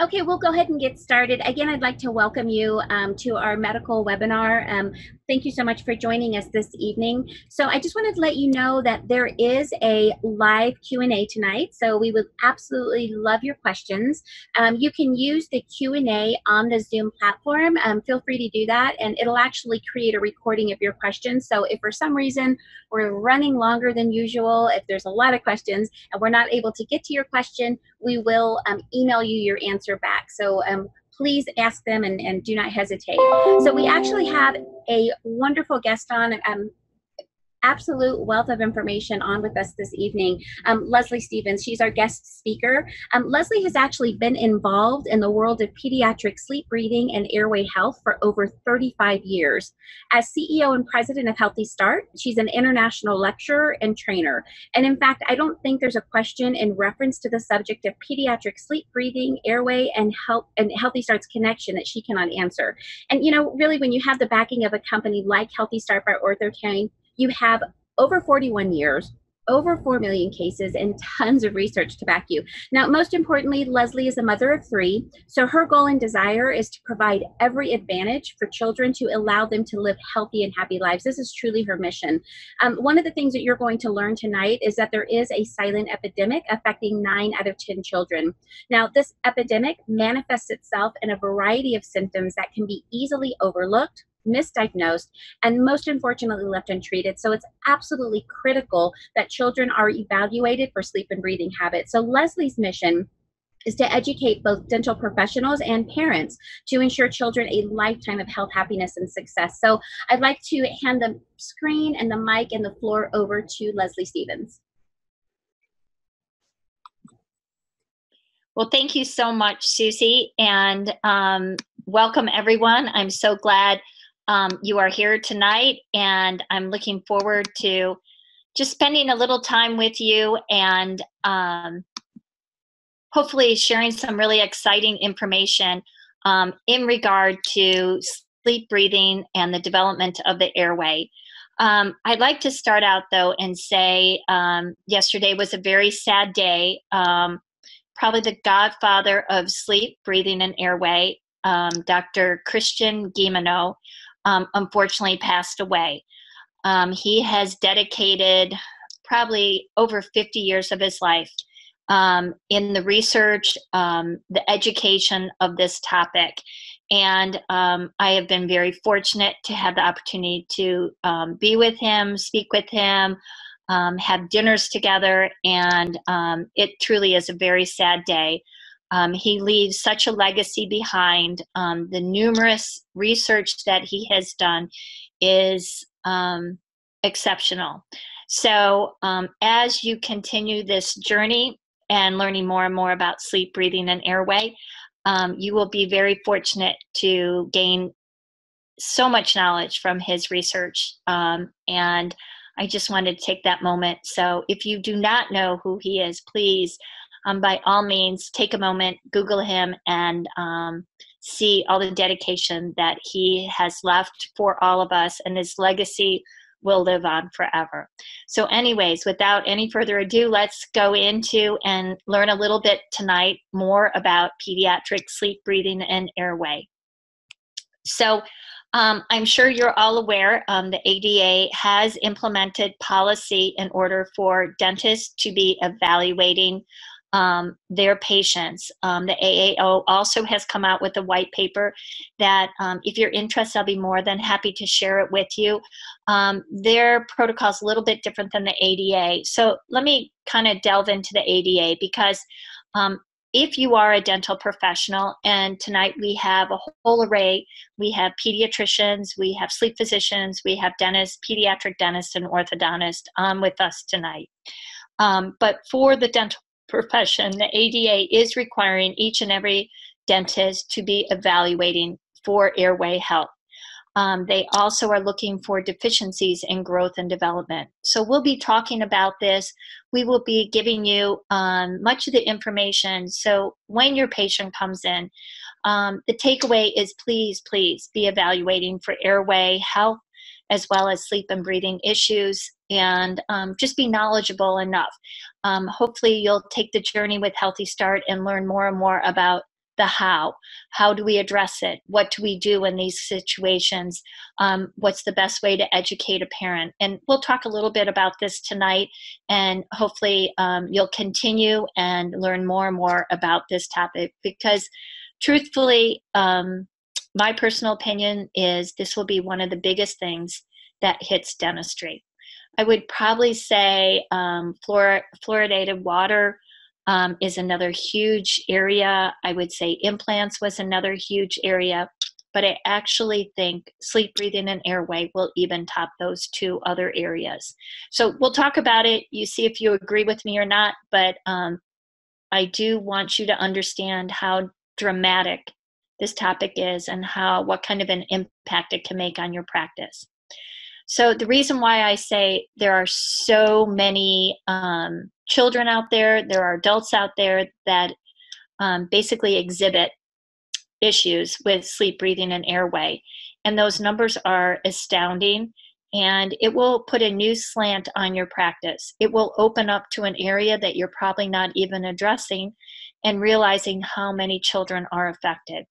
Okay, we'll go ahead and get started. Again, I'd like to welcome you um, to our medical webinar. Um, thank you so much for joining us this evening. So I just wanted to let you know that there is a live Q&A tonight, so we would absolutely love your questions. Um, you can use the Q&A on the Zoom platform. Um, feel free to do that, and it'll actually create a recording of your questions. So if for some reason we're running longer than usual, if there's a lot of questions and we're not able to get to your question, we will um, email you your answer back. So um, please ask them and, and do not hesitate. So we actually have a wonderful guest on. Um, absolute wealth of information on with us this evening. Um, Leslie Stevens, she's our guest speaker. Um, Leslie has actually been involved in the world of pediatric sleep breathing and airway health for over 35 years. As CEO and president of Healthy Start, she's an international lecturer and trainer. And in fact, I don't think there's a question in reference to the subject of pediatric sleep breathing, airway, and health and Healthy Start's connection that she cannot answer. And you know, really, when you have the backing of a company like Healthy Start by OrthoTain, you have over 41 years, over 4 million cases, and tons of research to back you. Now, most importantly, Leslie is a mother of three, so her goal and desire is to provide every advantage for children to allow them to live healthy and happy lives. This is truly her mission. Um, one of the things that you're going to learn tonight is that there is a silent epidemic affecting 9 out of 10 children. Now, this epidemic manifests itself in a variety of symptoms that can be easily overlooked misdiagnosed, and most unfortunately left untreated. So it's absolutely critical that children are evaluated for sleep and breathing habits. So Leslie's mission is to educate both dental professionals and parents to ensure children a lifetime of health, happiness, and success. So I'd like to hand the screen and the mic and the floor over to Leslie Stevens. Well, thank you so much, Susie, and um, welcome everyone. I'm so glad um, you are here tonight, and I'm looking forward to just spending a little time with you and um, hopefully sharing some really exciting information um, in regard to sleep breathing and the development of the airway. Um, I'd like to start out though and say um, yesterday was a very sad day. Um, probably the godfather of sleep, breathing, and airway, um, Dr. Christian Guilleminault, um, unfortunately passed away. Um, he has dedicated probably over 50 years of his life um, in the research, um, the education of this topic. And um, I have been very fortunate to have the opportunity to um, be with him, speak with him, have dinners together, and it truly is a very sad day. Um, he leaves such a legacy behind. Um, the numerous research that he has done is um, exceptional. So, um, as you continue this journey and learning more and more about sleep, breathing, and airway, um, you will be very fortunate to gain so much knowledge from his research. Um, and I just wanted to take that moment. So, if you do not know who he is, please um, by all means, take a moment, Google him, and um, see all the dedication that he has left for all of us, and his legacy will live on forever. So, anyways, without any further ado, let's go into and learn a little bit tonight more about pediatric sleep breathing and airway. So, um, I'm sure you're all aware um, the ADA has implemented policy in order for dentists to be evaluating um, their patients. Um, the AAO also has come out with a white paper that, um, if you're interested, I'll be more than happy to share it with you. Um, their protocol is a little bit different than the ADA. So let me kind of delve into the ADA because um, if you are a dental professional, and tonight we have a whole array, we have pediatricians, we have sleep physicians, we have dentists, pediatric dentists, and orthodontists on with us tonight. Um, but for the dental profession, the ADA is requiring each and every dentist to be evaluating for airway health. Um, they also are looking for deficiencies in growth and development. So we'll be talking about this. We will be giving you um, much of the information. So when your patient comes in, um, the takeaway is please, please be evaluating for airway health as well as sleep and breathing issues and um, just be knowledgeable enough. Um, hopefully, you'll take the journey with Healthy Start and learn more and more about the how. How do we address it? What do we do in these situations? Um, what's the best way to educate a parent? And we'll talk a little bit about this tonight, and hopefully, um, you'll continue and learn more and more about this topic because, truthfully, um, my personal opinion is this will be one of the biggest things that hits dentistry. I would probably say um, fluor- fluoridated water um, is another huge area. I would say implants was another huge area, but I actually think sleep, breathing, and airway will even top those two other areas. So we'll talk about it. You see if you agree with me or not, but um, I do want you to understand how dramatic this topic is and how what kind of an impact it can make on your practice. So the reason why I say there are so many um, children out there, there are adults out there that um, basically exhibit issues with sleep, breathing, and airway. And those numbers are astounding. And it will put a new slant on your practice. It will open up to an area that you're probably not even addressing and realizing how many children are affected.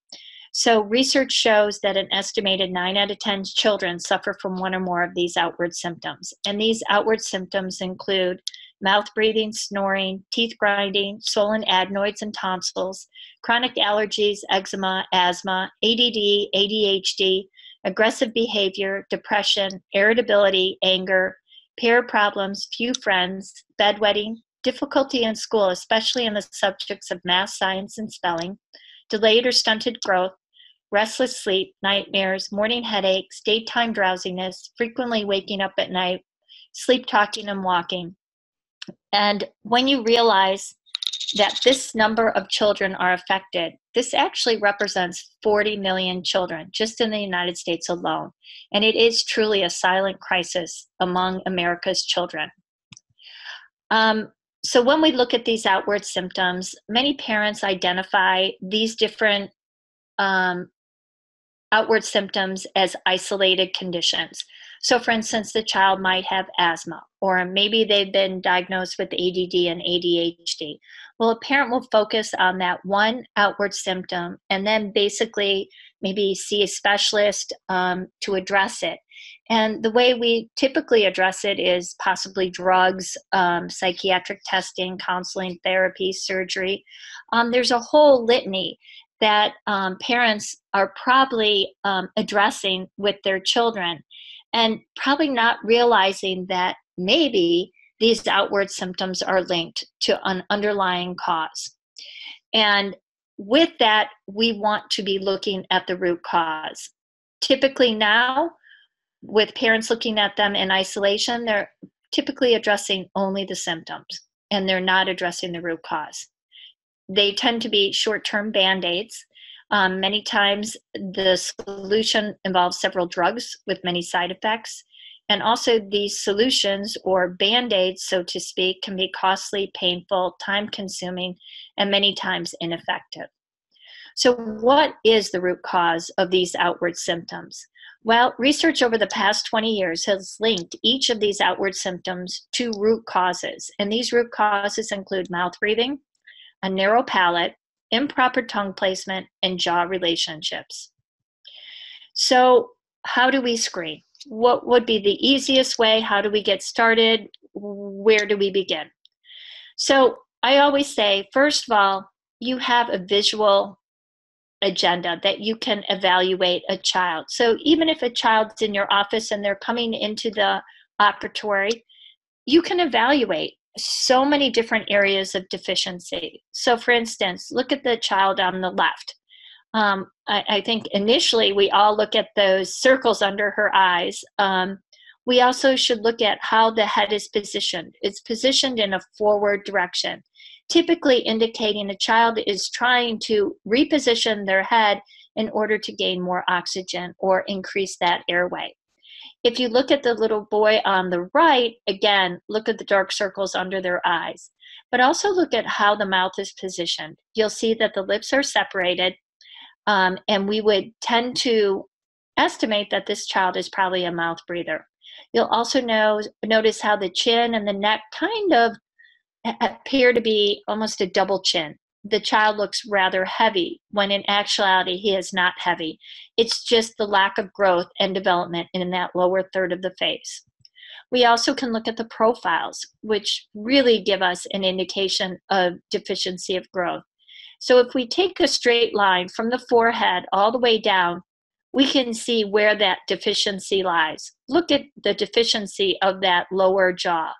So, research shows that an estimated 9 out of 10 children suffer from one or more of these outward symptoms. And these outward symptoms include mouth breathing, snoring, teeth grinding, swollen adenoids and tonsils, chronic allergies, eczema, asthma, ADD, ADHD, aggressive behavior, depression, irritability, anger, pair problems, few friends, bedwetting, difficulty in school, especially in the subjects of math, science, and spelling, delayed or stunted growth, restless sleep, nightmares, morning headaches, daytime drowsiness, frequently waking up at night, sleep talking and walking. And when you realize that this number of children are affected, this actually represents 40 million children just in the United States alone. And it is truly a silent crisis among America's children. Um, so, when we look at these outward symptoms, many parents identify these different um, outward symptoms as isolated conditions. So, for instance, the child might have asthma, or maybe they've been diagnosed with ADD and ADHD. Well, a parent will focus on that one outward symptom and then basically maybe see a specialist um, to address it. And the way we typically address it is possibly drugs, um, psychiatric testing, counseling, therapy, surgery. Um, there's a whole litany that um, parents are probably um, addressing with their children and probably not realizing that maybe these outward symptoms are linked to an underlying cause. And with that, we want to be looking at the root cause. Typically, now, with parents looking at them in isolation, they're typically addressing only the symptoms and they're not addressing the root cause. They tend to be short term band aids. Um, many times, the solution involves several drugs with many side effects. And also, these solutions or band aids, so to speak, can be costly, painful, time consuming, and many times ineffective. So, what is the root cause of these outward symptoms? Well, research over the past 20 years has linked each of these outward symptoms to root causes. And these root causes include mouth breathing, a narrow palate, improper tongue placement, and jaw relationships. So, how do we screen? What would be the easiest way? How do we get started? Where do we begin? So, I always say, first of all, you have a visual agenda that you can evaluate a child. So, even if a child's in your office and they're coming into the operatory, you can evaluate so many different areas of deficiency. So, for instance, look at the child on the left. Um, I, I, think initially we all look at those circles under her eyes. Um, we also should look at how the head is positioned. It's positioned in a forward direction, typically indicating a child is trying to reposition their head in order to gain more oxygen or increase that airway. If you look at the little boy on the right, again, look at the dark circles under their eyes, but also look at how the mouth is positioned. You'll see that the lips are separated, um, and we would tend to estimate that this child is probably a mouth breather. You'll also know, notice how the chin and the neck kind of appear to be almost a double chin. The child looks rather heavy when in actuality he is not heavy. It's just the lack of growth and development in that lower third of the face. We also can look at the profiles, which really give us an indication of deficiency of growth. So if we take a straight line from the forehead all the way down, we can see where that deficiency lies. Look at the deficiency of that lower jaw.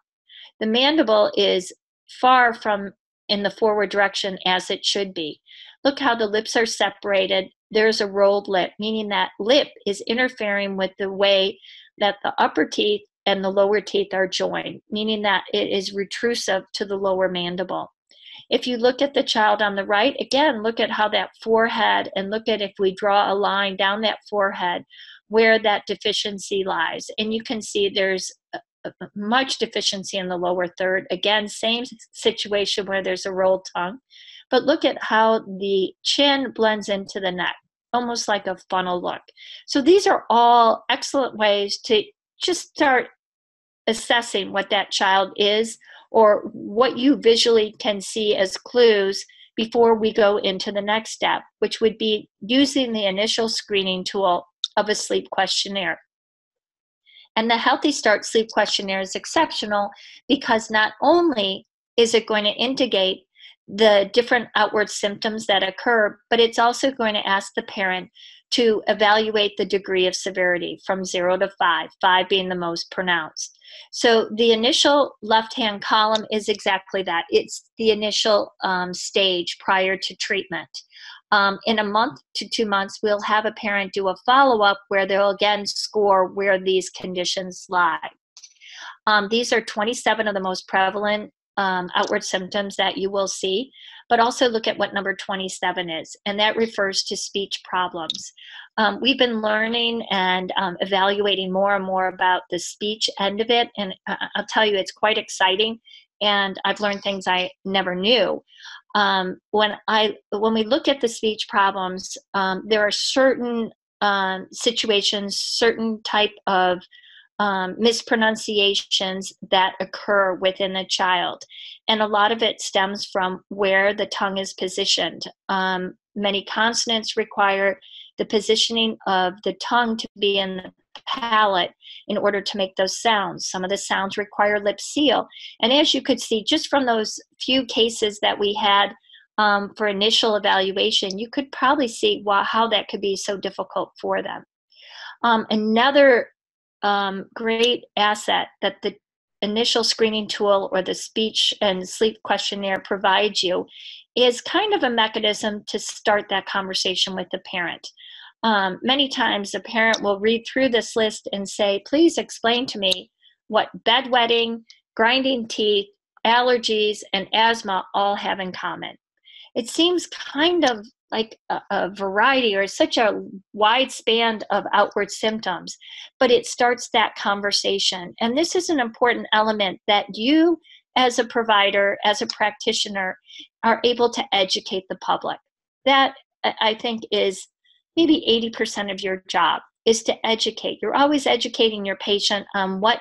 The mandible is far from in the forward direction as it should be. Look how the lips are separated. There's a rolled lip, meaning that lip is interfering with the way that the upper teeth and the lower teeth are joined, meaning that it is retrusive to the lower mandible. If you look at the child on the right, again, look at how that forehead and look at if we draw a line down that forehead where that deficiency lies. And you can see there's much deficiency in the lower third. Again, same situation where there's a rolled tongue. But look at how the chin blends into the neck, almost like a funnel look. So these are all excellent ways to just start assessing what that child is or what you visually can see as clues before we go into the next step, which would be using the initial screening tool of a sleep questionnaire. And the Healthy Start Sleep Questionnaire is exceptional because not only is it going to indicate the different outward symptoms that occur, but it's also going to ask the parent to evaluate the degree of severity from zero to five, five being the most pronounced. So the initial left hand column is exactly that it's the initial um, stage prior to treatment. Um, in a month to two months, we'll have a parent do a follow up where they'll again score where these conditions lie. Um, these are 27 of the most prevalent um, outward symptoms that you will see, but also look at what number 27 is, and that refers to speech problems. Um, we've been learning and um, evaluating more and more about the speech end of it, and I'll tell you, it's quite exciting, and I've learned things I never knew um, when I when we look at the speech problems, um, there are certain um, situations, certain type of um, mispronunciations that occur within a child, and a lot of it stems from where the tongue is positioned. Um, many consonants require the positioning of the tongue to be in the palate in order to make those sounds. Some of the sounds require lip seal. And as you could see, just from those few cases that we had um, for initial evaluation, you could probably see wow, how that could be so difficult for them. Um, another um, great asset that the initial screening tool or the speech and sleep questionnaire provides you is kind of a mechanism to start that conversation with the parent um, many times a parent will read through this list and say, please explain to me what bedwetting, grinding teeth, allergies, and asthma all have in common. It seems kind of like a, a, variety or such a wide span of outward symptoms, but it starts that conversation. And this is an important element that you, as a provider, as a practitioner, are able to educate the public. That I think is maybe 80% of your job is to educate. You're always educating your patient on what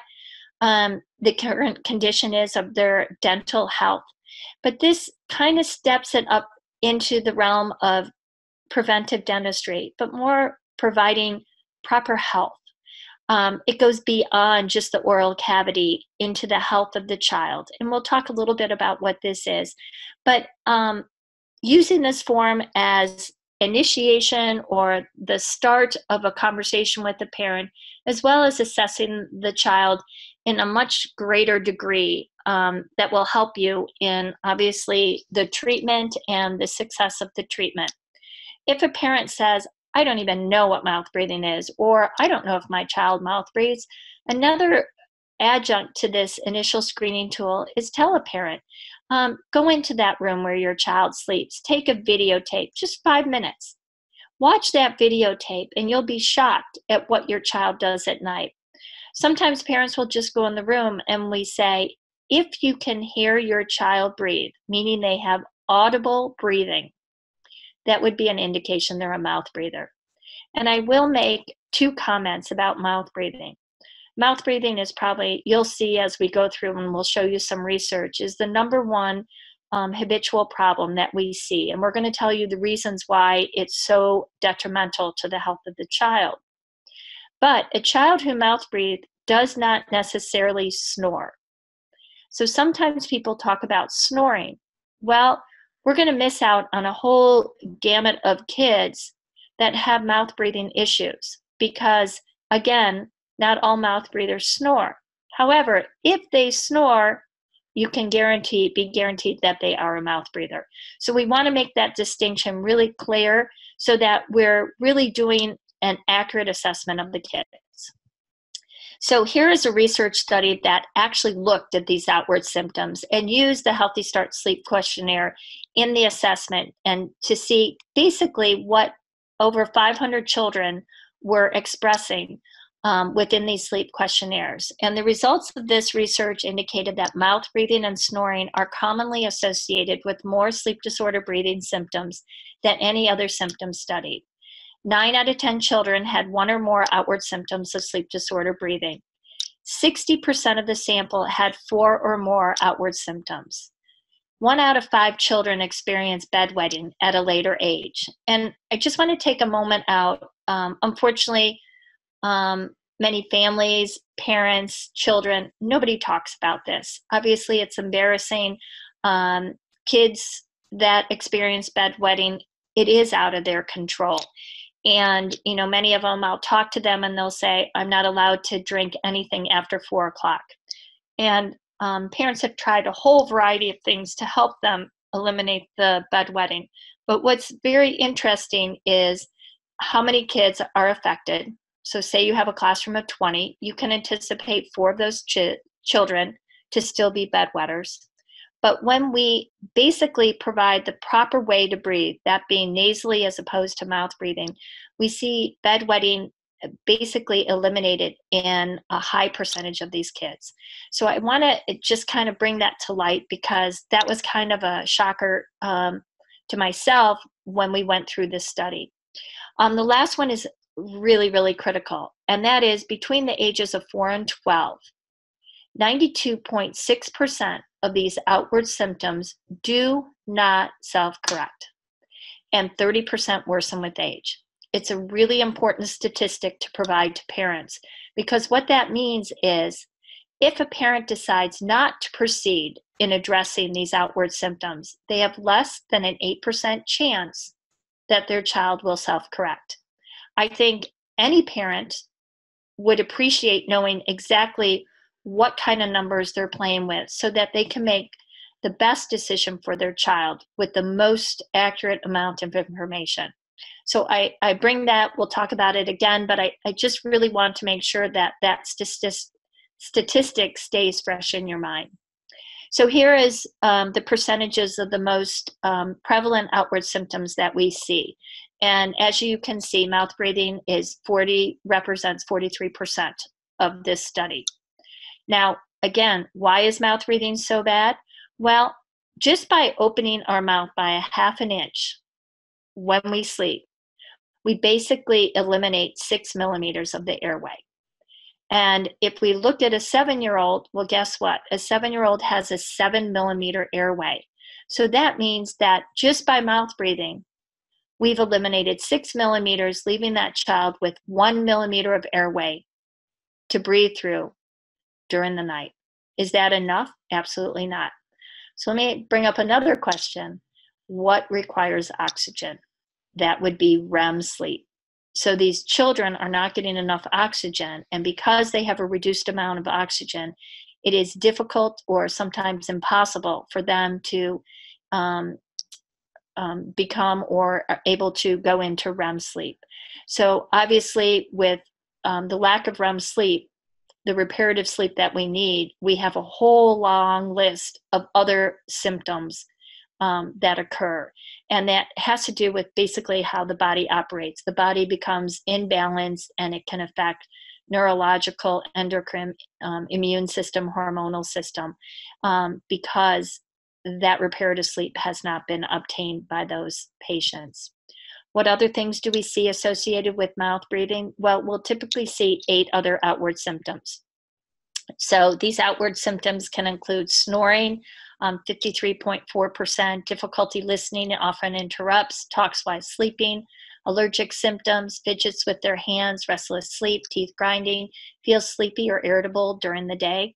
um, the current condition is of their dental health. But this kind of steps it up into the realm of preventive dentistry, but more providing proper health. Um, it goes beyond just the oral cavity into the health of the child. And we'll talk a little bit about what this is. But um, using this form as initiation or the start of a conversation with the parent, as well as assessing the child in a much greater degree um, that will help you in obviously the treatment and the success of the treatment. If a parent says, I don't even know what mouth breathing is, or I don't know if my child mouth breathes, another adjunct to this initial screening tool is tell a parent um, go into that room where your child sleeps. Take a videotape just five minutes. Watch that videotape and you'll be shocked at what your child does at night. Sometimes parents will just go in the room and we say if you can hear your child breathe meaning they have audible breathing. That would be an indication they're a mouth breather. And i will make two comments about mouth breathing mouth breathing is probably, you'll see as we go through and we'll show you some research, is the number one um, habitual problem that we see. And we're going to tell you the reasons why it's so detrimental to the health of the child. But a child who mouth breathes does not necessarily snore. So sometimes people talk about snoring. Well, we're going to miss out on a whole gamut of kids that have mouth breathing issues because, again, not all mouth breathers snore. However, if they snore, you can guarantee be guaranteed that they are a mouth breather. So we want to make that distinction really clear so that we're really doing an accurate assessment of the kids. So here is a research study that actually looked at these outward symptoms and used the Healthy Start Sleep questionnaire in the assessment and to see basically what over 500 children were expressing um, within these sleep questionnaires. And the results of this research indicated that mouth breathing and snoring are commonly associated with more sleep disorder breathing symptoms than any other symptom studied. Nine out of 10 children had one or more outward symptoms of sleep disorder breathing. 60% of the sample had four or more outward symptoms. One out of five children experience bedwetting at a later age. And I just want to take a moment out. Um, unfortunately, um, many families, parents, children, nobody talks about this. Obviously, it's embarrassing. Um, kids that experience bedwetting, it is out of their control. And, you know, many of them, I'll talk to them and they'll say, I'm not allowed to drink anything after four o'clock. And um, parents have tried a whole variety of things to help them eliminate the bedwetting. But what's very interesting is how many kids are affected so, say you have a classroom of 20, you can anticipate four of those ch- children to still be bedwetters. But when we basically provide the proper way to breathe, that being nasally as opposed to mouth breathing, we see bedwetting basically eliminated in a high percentage of these kids. So I want to just kind of bring that to light because that was kind of a shocker um, to myself when we went through this study. Um, the last one is really, really critical, and that is between the ages of 4 and 12. 92.6% of these outward symptoms do not self correct, and 30% worsen with age. It's a really important statistic to provide to parents because what that means is if a parent decides not to proceed in addressing these outward symptoms, they have less than an 8% chance that their child will self correct. I think any parent would appreciate knowing exactly what kind of numbers they're playing with so that they can make the best decision for their child with the most accurate amount of information. So I, I bring that, we'll talk about it again, but I, I just really want to make sure that that statistic stays fresh in your mind. So here is um, the percentages of the most um, prevalent outward symptoms that we see. And as you can see, mouth breathing is 40 represents 43% of this study. Now, again, why is mouth breathing so bad? Well, just by opening our mouth by a half an inch when we sleep, we basically eliminate six millimeters of the airway. And if we looked at a seven year old, well, guess what? A seven year old has a seven millimeter airway. So that means that just by mouth breathing, we've eliminated six millimeters, leaving that child with one millimeter of airway to breathe through during the night. Is that enough? Absolutely not. So let me bring up another question. What requires oxygen? That would be REM sleep. So these children are not getting enough oxygen, and because they have a reduced amount of oxygen, it is difficult or sometimes impossible for them to um, um, become or are able to go into REM sleep. So, obviously, with um, the lack of REM sleep, the reparative sleep that we need, we have a whole long list of other symptoms um, that occur. And that has to do with basically how the body operates. The body becomes imbalanced and it can affect neurological, endocrine, um, immune system, hormonal system, um, because that reparative sleep has not been obtained by those patients. What other things do we see associated with mouth breathing? Well, we'll typically see eight other outward symptoms. So these outward symptoms can include snoring, um, 53.4%, difficulty listening often interrupts, talks while sleeping, allergic symptoms, fidgets with their hands, restless sleep, teeth grinding, feels sleepy or irritable during the day.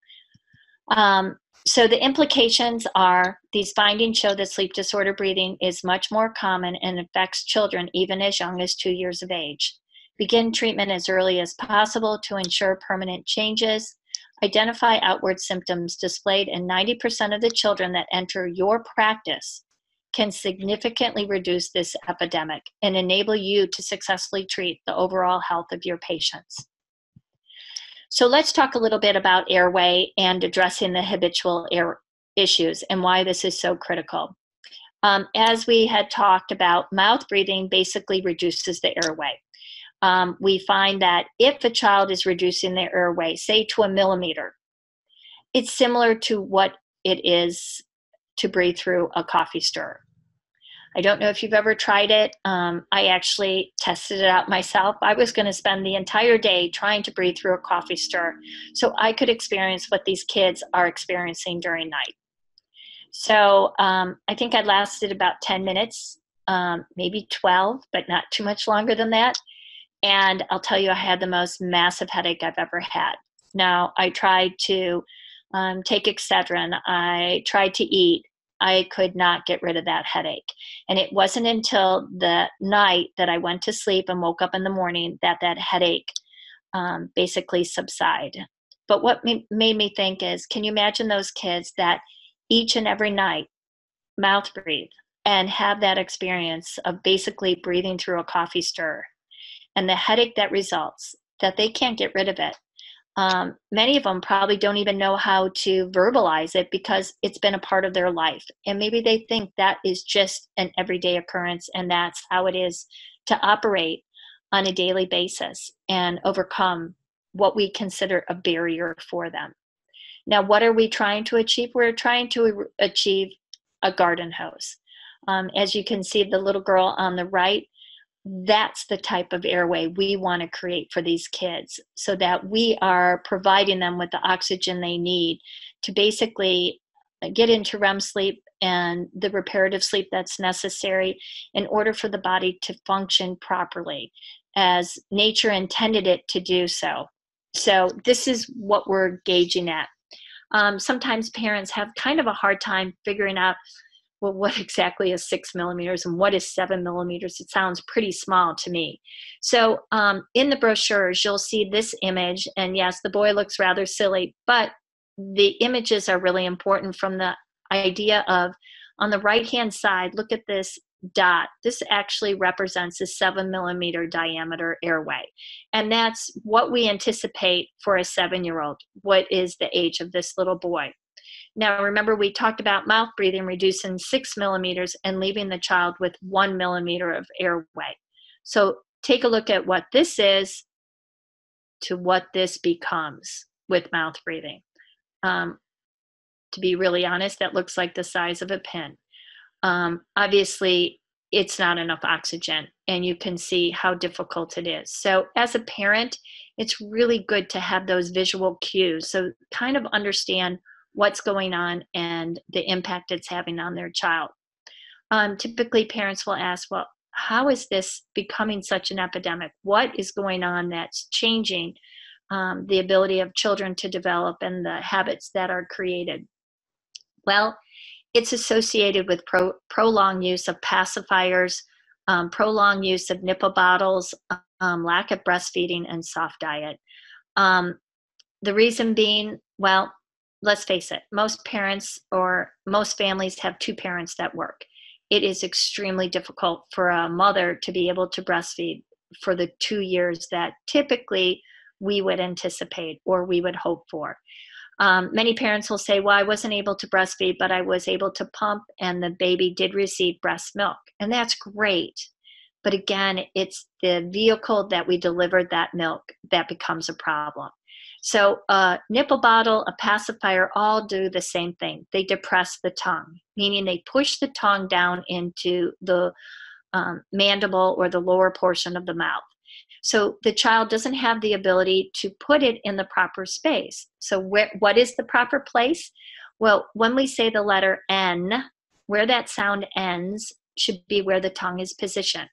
Um, so the implications are these findings show that sleep disorder breathing is much more common and affects children even as young as two years of age. Begin treatment as early as possible to ensure permanent changes. Identify outward symptoms displayed in 90% of the children that enter your practice can significantly reduce this epidemic and enable you to successfully treat the overall health of your patients. So let's talk a little bit about airway and addressing the habitual air issues and why this is so critical. Um, as we had talked about, mouth breathing basically reduces the airway. Um, we find that if a child is reducing their airway, say to a millimeter, it's similar to what it is to breathe through a coffee stir. I don't know if you've ever tried it. Um, I actually tested it out myself. I was going to spend the entire day trying to breathe through a coffee stir so I could experience what these kids are experiencing during night. So um, I think I lasted about 10 minutes, um, maybe 12, but not too much longer than that. And I'll tell you, I had the most massive headache I've ever had. Now, I tried to um, take Excedrin, I tried to eat, I could not get rid of that headache. And it wasn't until the night that I went to sleep and woke up in the morning that that headache um, basically subsided. But what made me think is can you imagine those kids that each and every night mouth breathe and have that experience of basically breathing through a coffee stir and the headache that results, that they can't get rid of it um, many of them probably don't even know how to verbalize it because it's been a part of their life. And maybe they think that is just an everyday occurrence and that's how it is to operate on a daily basis and overcome what we consider a barrier for them. Now, what are we trying to achieve? We're trying to achieve a garden hose. Um, as you can see, the little girl on the right that's the type of airway we want to create for these kids so that we are providing them with the oxygen they need to basically get into REM sleep and the reparative sleep that's necessary in order for the body to function properly as nature intended it to do so. So, this is what we're gauging at. Um, sometimes parents have kind of a hard time figuring out well, what exactly is six millimeters and what is seven millimeters? It sounds pretty small to me. So, um, in the brochures, you'll see this image, and yes, the boy looks rather silly, but the images are really important from the idea of on the right hand side, look at this dot. This actually represents a seven millimeter diameter airway. And that's what we anticipate for a seven year old. What is the age of this little boy? Now, remember, we talked about mouth breathing reducing six millimeters and leaving the child with one millimeter of airway. So take a look at what this is to what this becomes with mouth breathing. Um, to be really honest, that looks like the size of a pin. Um, obviously, it's not enough oxygen, and you can see how difficult it is. So, as a parent, it's really good to have those visual cues. So, kind of understand what's going on and the impact it's having on their child. Um, typically, parents will ask, Well, how is this becoming such an epidemic? What is going on that's changing um, the ability of children to develop and the habits that are created? Well, it's associated with pro- prolonged use of pacifiers, um, prolonged use of nipple bottles, um, lack of breastfeeding, and soft diet. Um, the reason being, well, let's face it, most parents or most families have two parents that work. It is extremely difficult for a mother to be able to breastfeed for the two years that typically we would anticipate or we would hope for. Um, many parents will say, Well, I wasn't able to breastfeed, but I was able to pump, and the baby did receive breast milk. And that's great. But again, it's the vehicle that we delivered that milk that becomes a problem. So a nipple bottle, a pacifier, all do the same thing. They depress the tongue, meaning they push the tongue down into the um, mandible or the lower portion of the mouth. So the child doesn't have the ability to put it in the proper space. So where, what is the proper place? Well, when we say the letter N, where that sound ends should be where the tongue is positioned.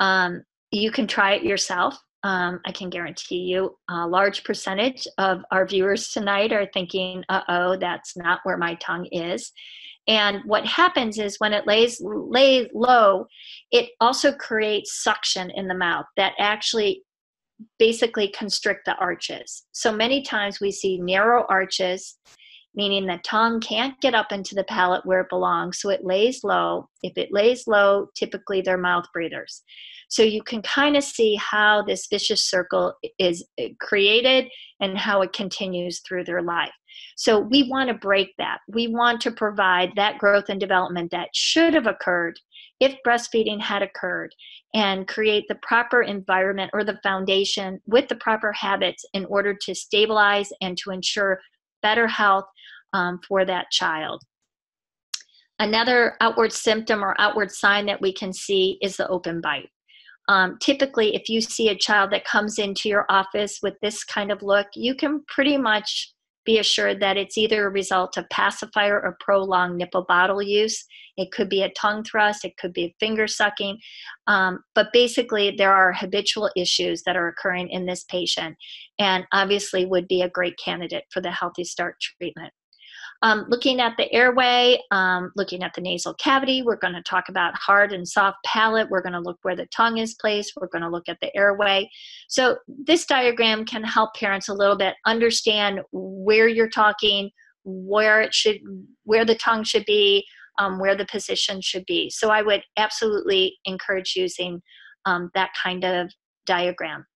Um, you can try it yourself. Um, I can guarantee you a large percentage of our viewers tonight are thinking, uh oh, that's not where my tongue is. And what happens is when it lays, lays low, it also creates suction in the mouth that actually basically constrict the arches. So many times we see narrow arches, meaning the tongue can't get up into the palate where it belongs, so it lays low. If it lays low, typically they're mouth breathers. So you can kind of see how this vicious circle is eh, created and how it continues through their life. So we want to break that. We want to provide that growth and development that should have occurred if breastfeeding had occurred and create the proper environment or the foundation with the proper habits in order to stabilize and to ensure better health um, for that child. Another outward symptom or outward sign that we can see is the open bite. Um, typically, if you see a child that comes into your office with this kind of look, you can pretty much be assured that it's either a result of pacifier or prolonged nipple bottle use. It could be a tongue thrust, it could be finger sucking, um, but basically, there are habitual issues that are occurring in this patient, and obviously would be a great candidate for the Healthy Start treatment. Um, looking at the airway, um, looking at the nasal cavity, we're going to talk about hard and soft palate. We're going to look where the tongue is placed. We're going to look at the airway. So this diagram can help parents a little bit understand where you're talking, where it should, where the tongue should be, um, where the position should be. So I would absolutely encourage using um, that kind of diagram.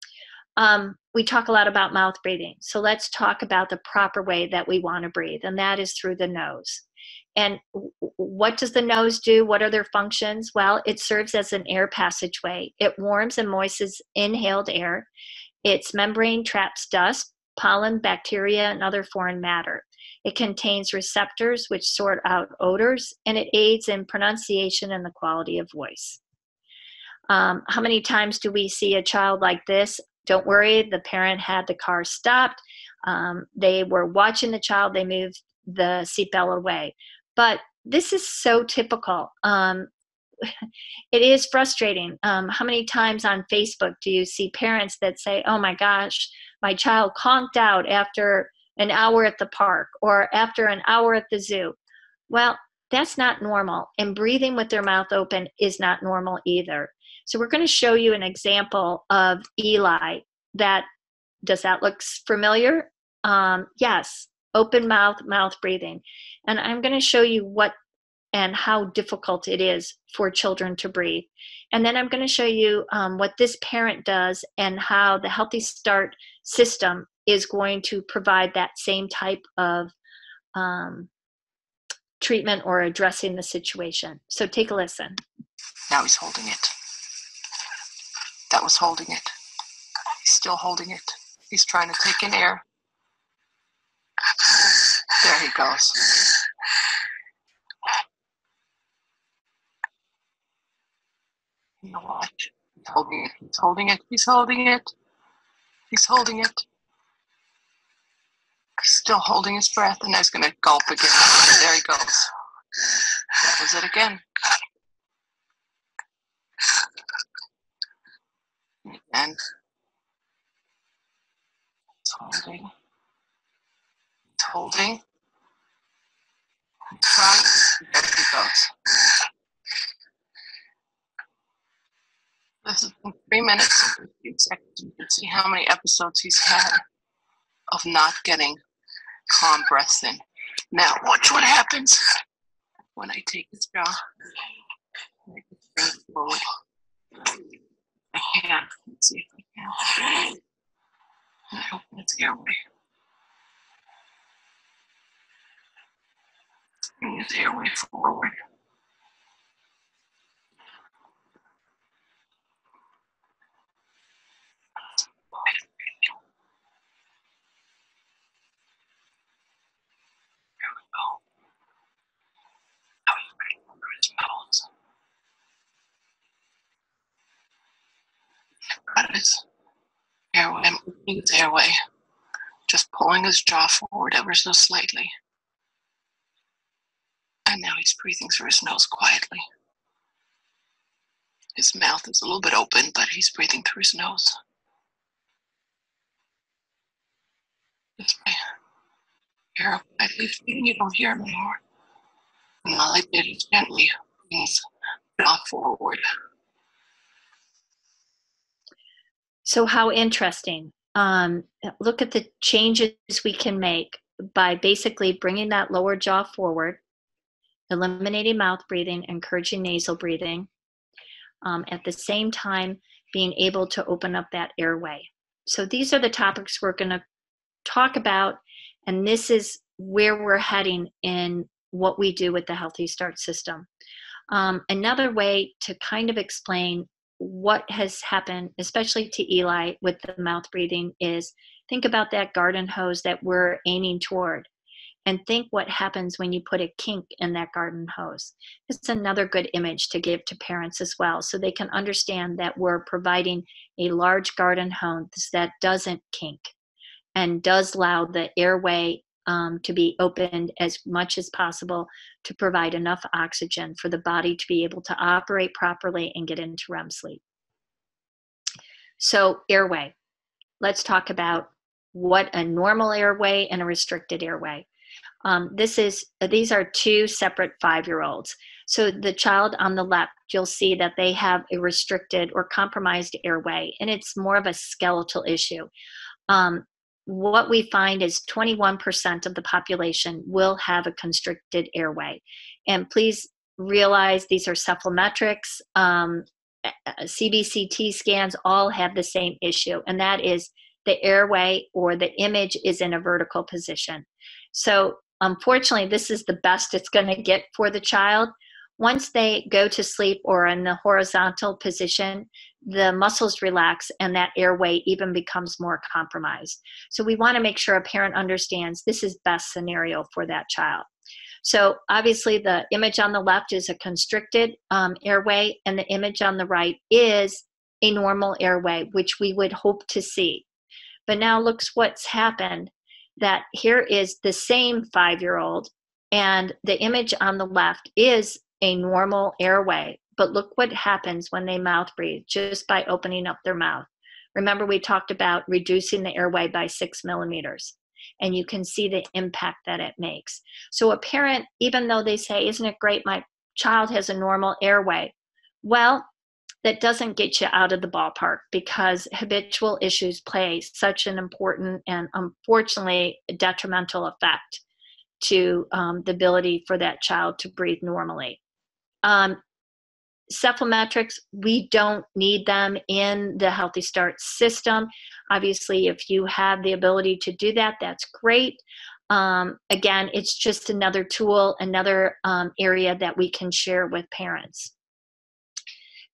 Um, we talk a lot about mouth breathing. So let's talk about the proper way that we want to breathe, and that is through the nose. And what does the nose do? What are their functions? Well, it serves as an air passageway. It warms and moistens inhaled air. Its membrane traps dust, pollen, bacteria, and other foreign matter. It contains receptors which sort out odors, and it aids in pronunciation and the quality of voice. Um, how many times do we see a child like this don't worry, the parent had the car stopped. Um, they were watching the child, they moved the seatbelt away. But this is so typical. Um, it is frustrating. Um, how many times on Facebook do you see parents that say, oh my gosh, my child conked out after an hour at the park or after an hour at the zoo? Well, that's not normal. And breathing with their mouth open is not normal either. So we're going to show you an example of Eli. That does that look familiar? Um, yes, open mouth, mouth breathing. And I'm going to show you what and how difficult it is for children to breathe. And then I'm going to show you um, what this parent does and how the Healthy Start system is going to provide that same type of um, treatment or addressing the situation. So take a listen. Now he's holding it that was holding it. He's still holding it. He's trying to take in air. There he goes. Now watch. He's holding it. He's holding it. He's holding it. He's holding it. He's still holding his breath, and he's going to gulp again. There he goes. That was it again. And it's holding, it's holding, try, there he goes. This is in three minutes and 15 seconds. You can see how many episodes he's had of not getting calm breaths in. Now, watch what happens when I take his jaw. I bring it forward. I can. Let's see if I can. I hope airway. Bring his airway forward. There we go. Now he's ready for his mouth. Airway, I'm opening his airway, just pulling his jaw forward ever so slightly. And now he's breathing through his nose quietly. His mouth is a little bit open, but he's breathing through his nose. This way. Here, I leave you don't hear him anymore. And all I did is gently jaw forward. So how interesting. Um, look at the changes we can make by basically bringing that lower jaw forward, eliminating mouth breathing, encouraging nasal breathing, um, at the same time being able to open up that airway. So these are the topics we're going to talk about, and this is where we're heading in what we do with the Healthy Start system. Um, another way to kind of explain what has happened, especially to Eli with the mouth breathing, is think about that garden hose that we're aiming toward and think what happens when you put a kink in that garden hose. It's another good image to give to parents as well so they can understand that we're providing a large garden hose that doesn't kink and does allow the airway um, to be opened as much as possible to provide enough oxygen for the body to be able to operate properly and get into REM sleep. So, airway. Let's talk about what a normal airway and a restricted airway. Um, this is these are two separate five-year-olds. So the child on the left, you'll see that they have a restricted or compromised airway, and it's more of a skeletal issue. Um, what we find is 21% of the population will have a constricted airway. And please realize these are cephalometrics. Um, CBCT scans all have the same issue, and that is the airway or the image is in a vertical position. So, unfortunately, this is the best it's going to get for the child. Once they go to sleep or in the horizontal position, the muscles relax and that airway even becomes more compromised. So we want to make sure a parent understands this is best scenario for that child. So obviously the image on the left is a constricted um, airway and the image on the right is a normal airway, which we would hope to see. But now looks what's happened that here is the same five-year-old and the image on the left is a normal airway but look what happens when they mouth breathe just by opening up their mouth. Remember, we talked about reducing the airway by six millimeters, and you can see the impact that it makes. So, a parent, even though they say, Isn't it great? My child has a normal airway. Well, that doesn't get you out of the ballpark because habitual issues play such an important and unfortunately detrimental effect to um, the ability for that child to breathe normally. Um, cephalometrics, we don't need them in the Healthy Start system. Obviously, if you have the ability to do that, that's great. Um, again, it's just another tool, another um, area that we can share with parents.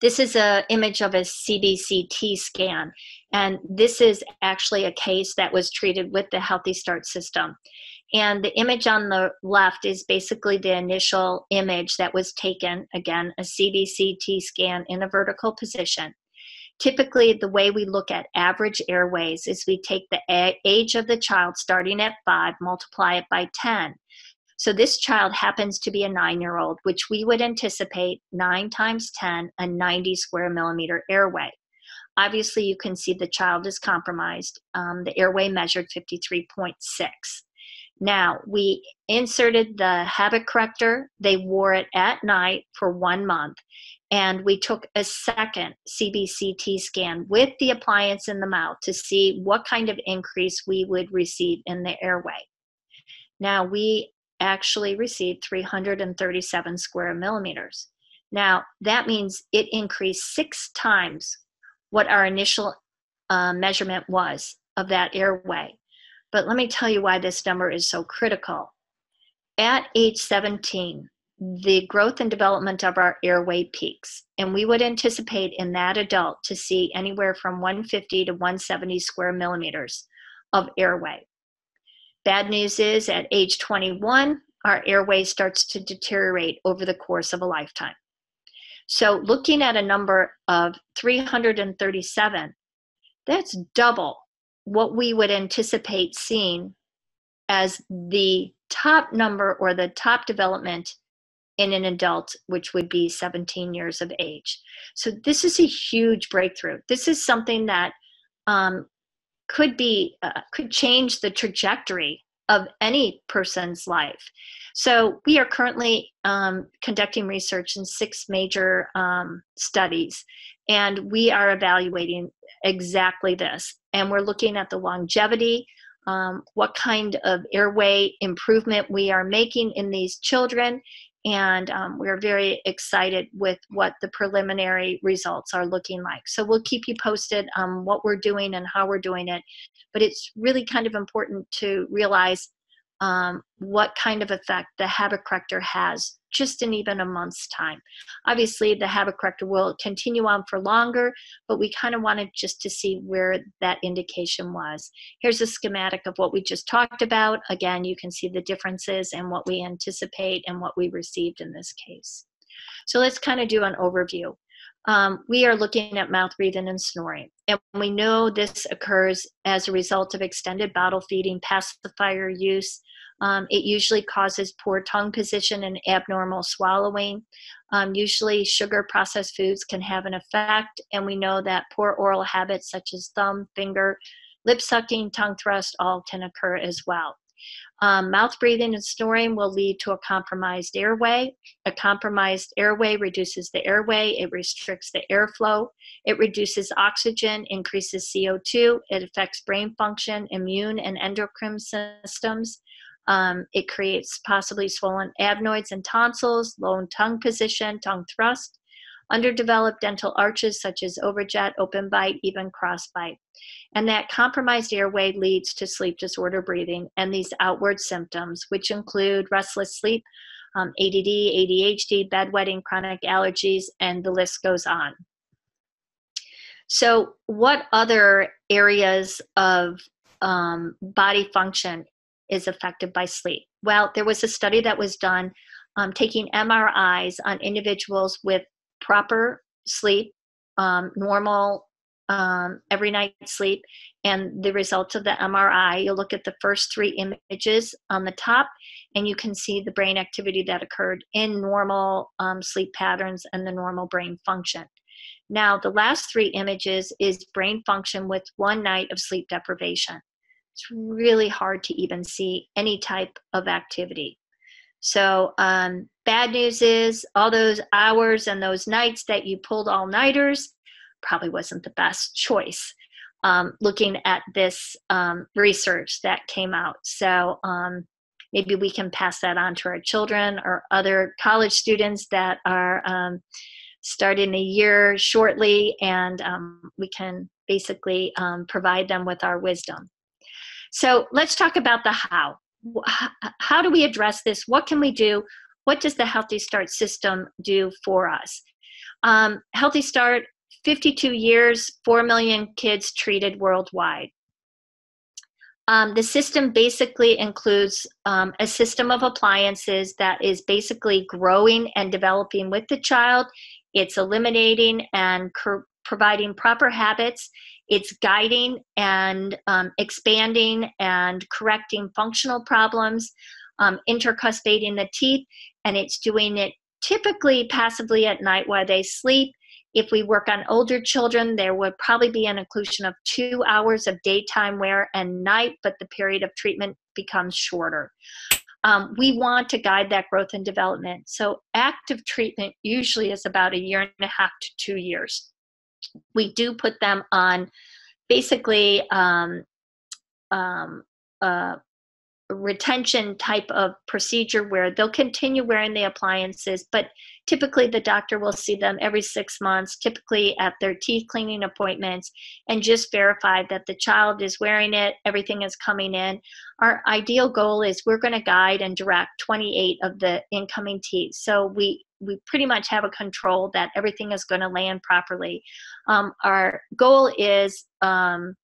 This is an image of a CBCT scan, and this is actually a case that was treated with the Healthy Start system. And the image on the left is basically the initial image that was taken, again, a CBCT scan in a vertical position. Typically, the way we look at average airways is we take the age of the child starting at five, multiply it by 10. So this child happens to be a nine year old, which we would anticipate nine times 10, a 90 square millimeter airway. Obviously, you can see the child is compromised. Um, the airway measured 53.6. Now, we inserted the habit corrector. They wore it at night for one month. And we took a second CBCT scan with the appliance in the mouth to see what kind of increase we would receive in the airway. Now, we actually received 337 square millimeters. Now, that means it increased six times what our initial uh, measurement was of that airway. But let me tell you why this number is so critical. At age 17, the growth and development of our airway peaks, and we would anticipate in that adult to see anywhere from 150 to 170 square millimeters of airway. Bad news is at age 21, our airway starts to deteriorate over the course of a lifetime. So, looking at a number of 337, that's double what we would anticipate seeing as the top number or the top development in an adult, which would be 17 years of age. So this is a huge breakthrough. This is something that um, could be uh, could change the trajectory of any person's life. So we are currently um, conducting research in six major um, studies, and we are evaluating exactly this. And we're looking at the longevity, um, what kind of airway improvement we are making in these children, and um, we're very excited with what the preliminary results are looking like. So we'll keep you posted on what we're doing and how we're doing it. But it's really kind of important to realize um, what kind of effect the habit corrector has just in even a month's time. Obviously, the habit corrector will continue on for longer, but we kind of wanted just to see where that indication was. Here's a schematic of what we just talked about. Again, you can see the differences and what we anticipate and what we received in this case. So let's kind of do an overview. Um, we are looking at mouth breathing and snoring. And we know this occurs as a result of extended bottle feeding, pacifier use, um, it usually causes poor tongue position and abnormal swallowing. Um, usually, sugar processed foods can have an effect, and we know that poor oral habits such as thumb, finger, lip sucking, tongue thrust all can occur as well. Um, mouth breathing and snoring will lead to a compromised airway. A compromised airway reduces the airway, it restricts the airflow, it reduces oxygen, increases CO2, it affects brain function, immune, and endocrine systems. Um, it creates possibly swollen adenoids and tonsils, low tongue position, tongue thrust, underdeveloped dental arches such as overjet, open bite, even crossbite. And that compromised airway leads to sleep disorder breathing and these outward symptoms, which include restless sleep, um, ADD, ADHD, bedwetting, chronic allergies, and the list goes on. So, what other areas of um, body function is affected by sleep? Well, there was a study that was done um, taking MRIs on individuals with proper sleep, um, normal um, every night sleep, and the results of the MRI. You'll look at the first three images on the top, and you can see the brain activity that occurred in normal um, sleep patterns and the normal brain function. Now, the last three images is brain function with one night of sleep deprivation it's really hard to even see any type of activity. So, um, bad news is all those hours and those nights that you pulled all nighters probably wasn't the best choice. Um, looking at this um, research that came out. So, um, maybe we can pass that on to our children or other college students that are um, starting a year shortly, and um, we can basically provide them with our wisdom. So let's talk about the how. How do we address this? What can we do? What does the Healthy Start system do for us? Um, Healthy Start, 52 years, 4 million kids treated worldwide. Um, the system basically includes um, a system of appliances that is basically growing and developing with the child. It's eliminating and providing proper habits it's guiding and um, expanding and correcting functional problems, um, intercuspating the teeth, and it's doing it typically passively at night while they sleep. If we work on older children, there would probably be an inclusion of two hours of daytime wear and night, but the period of treatment becomes shorter. Um, we want to guide that growth and development. So, active treatment usually is about a year and a half to two years we do put them on basically um, um, a retention type of procedure where they'll continue wearing the appliances, but typically the doctor will see them every six months, typically at their teeth cleaning appointments, and just verify that the child is wearing it, everything is coming in. Our ideal goal is we're going to guide and direct 28 of the incoming teeth. So we we pretty much have a control that everything is going to land properly. Um, our goal is um,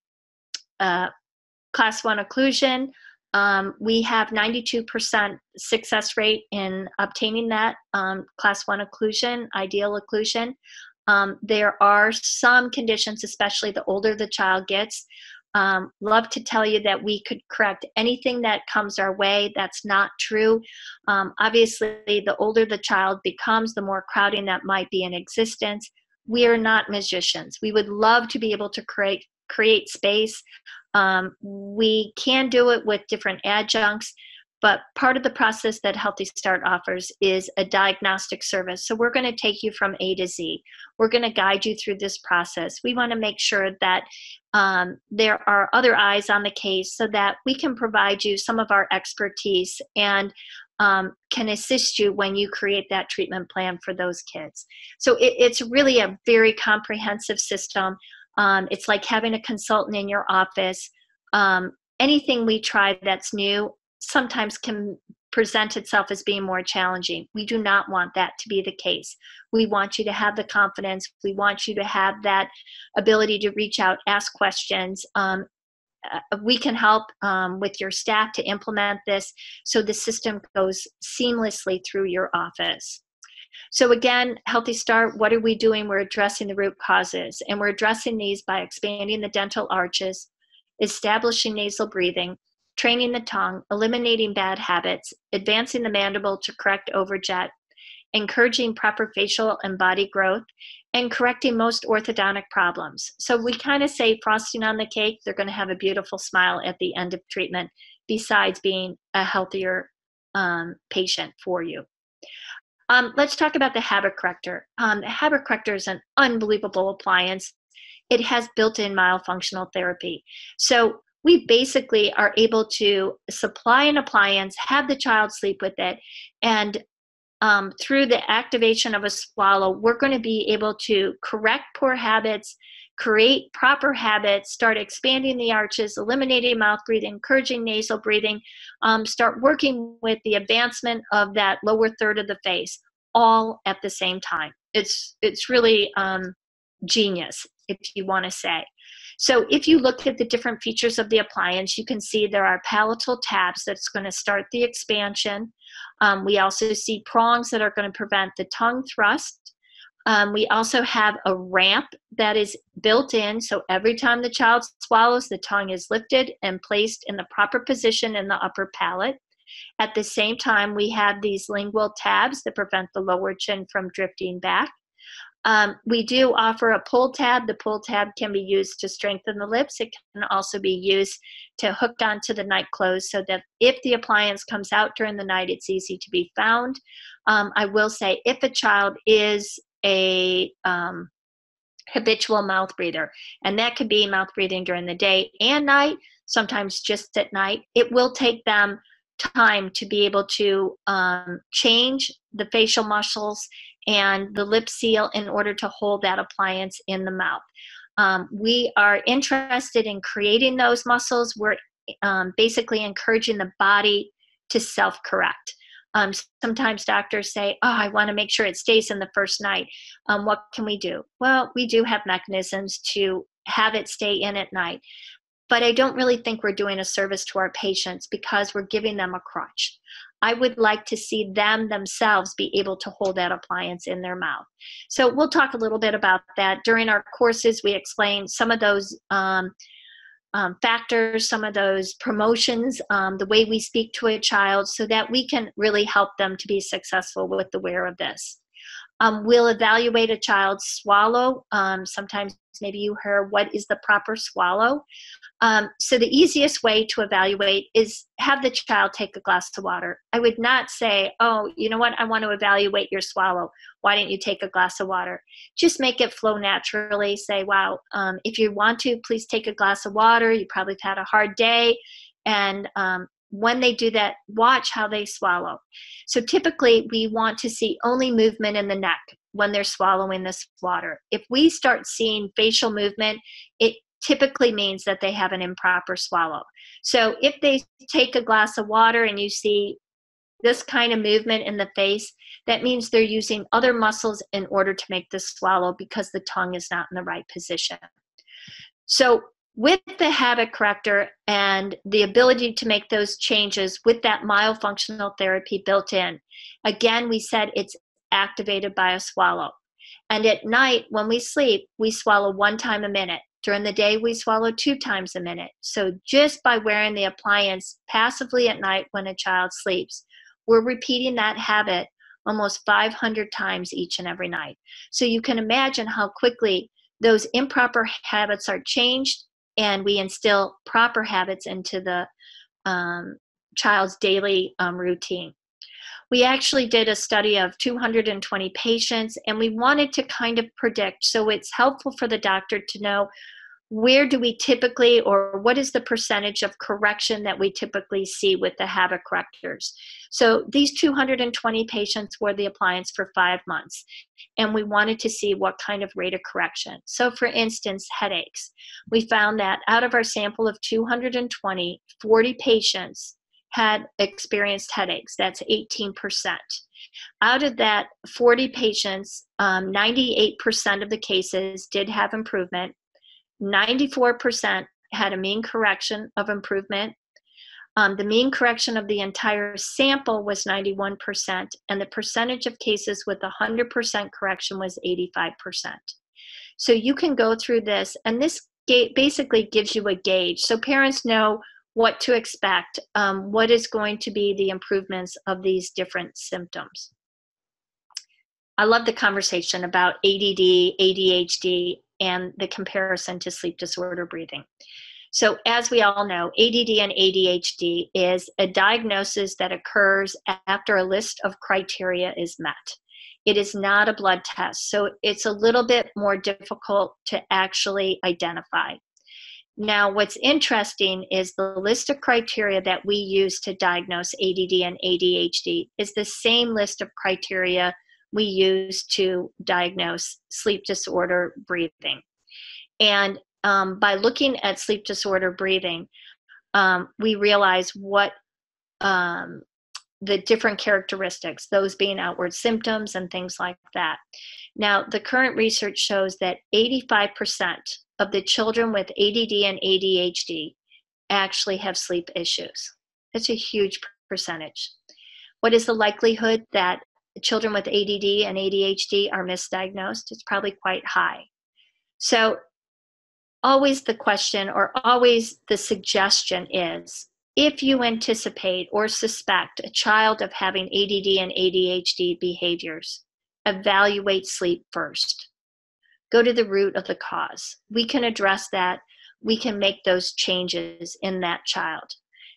uh, class one occlusion. Um, we have 92% success rate in obtaining that um, class one occlusion, ideal occlusion. Um, there are some conditions, especially the older the child gets, Um, love to tell you that we could correct anything that comes our way. That's not true. Um, obviously, the older the child becomes, the more crowding that might be in existence. We are not magicians. We would love to be able to create create space. Um, we can do it with different adjuncts. But part of the process that Healthy Start offers is a diagnostic service. So we're going to take you from A to Z. We're going to guide you through this process. We want to make sure that um, there are other eyes on the case so that we can provide you some of our expertise and um, can assist you when you create that treatment plan for those kids. So it, it's really a very comprehensive system. Um, it's like having a consultant in your office. Um, anything we try that's new sometimes can present itself as being more challenging. We do not want that to be the case. We want you to have the confidence. We want you to have that ability to reach out, ask questions. Um, uh, we can help um, with your staff to implement this so the system goes seamlessly through your office. So, again, Healthy Start, what are we doing? We're addressing the root causes, and we're addressing these by expanding the dental arches, establishing nasal breathing, training the tongue, eliminating bad habits, advancing the mandible to correct overjet, encouraging proper facial and body growth, and correcting most orthodontic problems. So we kind of say frosting on the cake, they're going to have a beautiful smile at the end of treatment, besides being a healthier um, patient for you. Um, let's talk about the habit corrector. Um, the habit corrector is an unbelievable appliance. It has built in myofunctional therapy. So we basically are able to supply an appliance, have the child sleep with it, and um, through the activation of a swallow, we're going to be able to correct poor habits, create proper habits, start expanding the arches, eliminating mouth breathing, encouraging nasal breathing, um, start working with the advancement of that lower third of the face, all at the same time. It's it's really um, genius, if you want to say. So if you look at the different features of the appliance, you can see there are palatal tabs that's going to start the expansion. Um, we also see prongs that are going to prevent the tongue thrust. Um, we also have a ramp that is built in, so every time the child swallows, the tongue is lifted and placed in the proper position in the upper palate. At the same time, we have these lingual tabs that prevent the lower chin from drifting back. Um, we do offer a pull tab. The pull tab can be used to strengthen the lips. It can also be used to hook onto the night clothes so that if the appliance comes out during the night, it's easy to be found. Um, I will say if a child is a um, habitual mouth breather, and that could be mouth breathing during the day and night, sometimes just at night, it will take them time to be able to um, change the facial muscles and the lip seal in order to hold that appliance in the mouth. Um, we are interested in creating those muscles. We're um, basically encouraging the body to self correct. Um, sometimes doctors say, Oh, I want to make sure it stays in the first night. Um, what can we do? Well, we do have mechanisms to have it stay in at night. But I don't really think we're doing a service to our patients because we're giving them a crutch. I would like to see them themselves be able to hold that appliance in their mouth. So we'll talk a little bit about that. During our courses, we explain some of those um, um, factors, some of those promotions, um, the way we speak to a child, so that we can really help them to be successful with the wear of this. Um, we'll evaluate a child's swallow. Um, sometimes maybe you hear what is the proper swallow. Um, so the easiest way to evaluate is have the child take a glass of water. I would not say, oh, you know what, I want to evaluate your swallow. Why don't you take a glass of water? Just make it flow naturally. Say, wow, um, if you want to, please take a glass of water. You probably had a hard day. And um, when they do that, watch how they swallow. So typically, we want to see only movement in the neck when they're swallowing this water. If we start seeing facial movement, it typically means that they have an improper swallow. So if they take a glass of water and you see this kind of movement in the face, that means they're using other muscles in order to make the swallow because the tongue is not in the right position. So with the habit corrector and the ability to make those changes with that myofunctional therapy built in, again, we said it's activated by a swallow. And at night, when we sleep, we swallow one time a minute. During the day, we swallow two times a minute. So just by wearing the appliance passively at night when a child sleeps, we're repeating that habit almost 500 times each and every night. So you can imagine how quickly those improper habits are changed and we instill proper habits into the um, child's daily um, routine. We actually did a study of 220 patients and we wanted to kind of predict. So it's helpful for the doctor to know where do we typically or what is the percentage of correction that we typically see with the habit correctors so these 220 patients wore the appliance for five months and we wanted to see what kind of rate of correction so for instance headaches we found that out of our sample of 220 40 patients had experienced headaches that's 18% out of that 40 patients um, 98% of the cases did have improvement 94% had a mean correction of improvement. Um, the mean correction of the entire sample was 91%, and the percentage of cases with 100% correction was 85%. So you can go through this, and this basically gives you a gauge so parents know what to expect, um, what is going to be the improvements of these different symptoms. I love the conversation about ADD, ADHD, and the comparison to sleep disorder breathing. So, as we all know, ADD and ADHD is a diagnosis that occurs after a list of criteria is met. It is not a blood test, so it's a little bit more difficult to actually identify. Now, what's interesting is the list of criteria that we use to diagnose ADD and ADHD is the same list of criteria we use to diagnose sleep disorder breathing. And um, by looking at sleep disorder breathing, um, we realize what um, the different characteristics, those being outward symptoms and things like that. Now, the current research shows that 85% of the children with ADD and ADHD actually have sleep issues. That's a huge percentage. What is the likelihood that children with ADD and ADHD are misdiagnosed, it's probably quite high. So, always the question or always the suggestion is if you anticipate or suspect a child of having ADD and ADHD behaviors, evaluate sleep first. Go to the root of the cause. We can address that. We can make those changes in that child.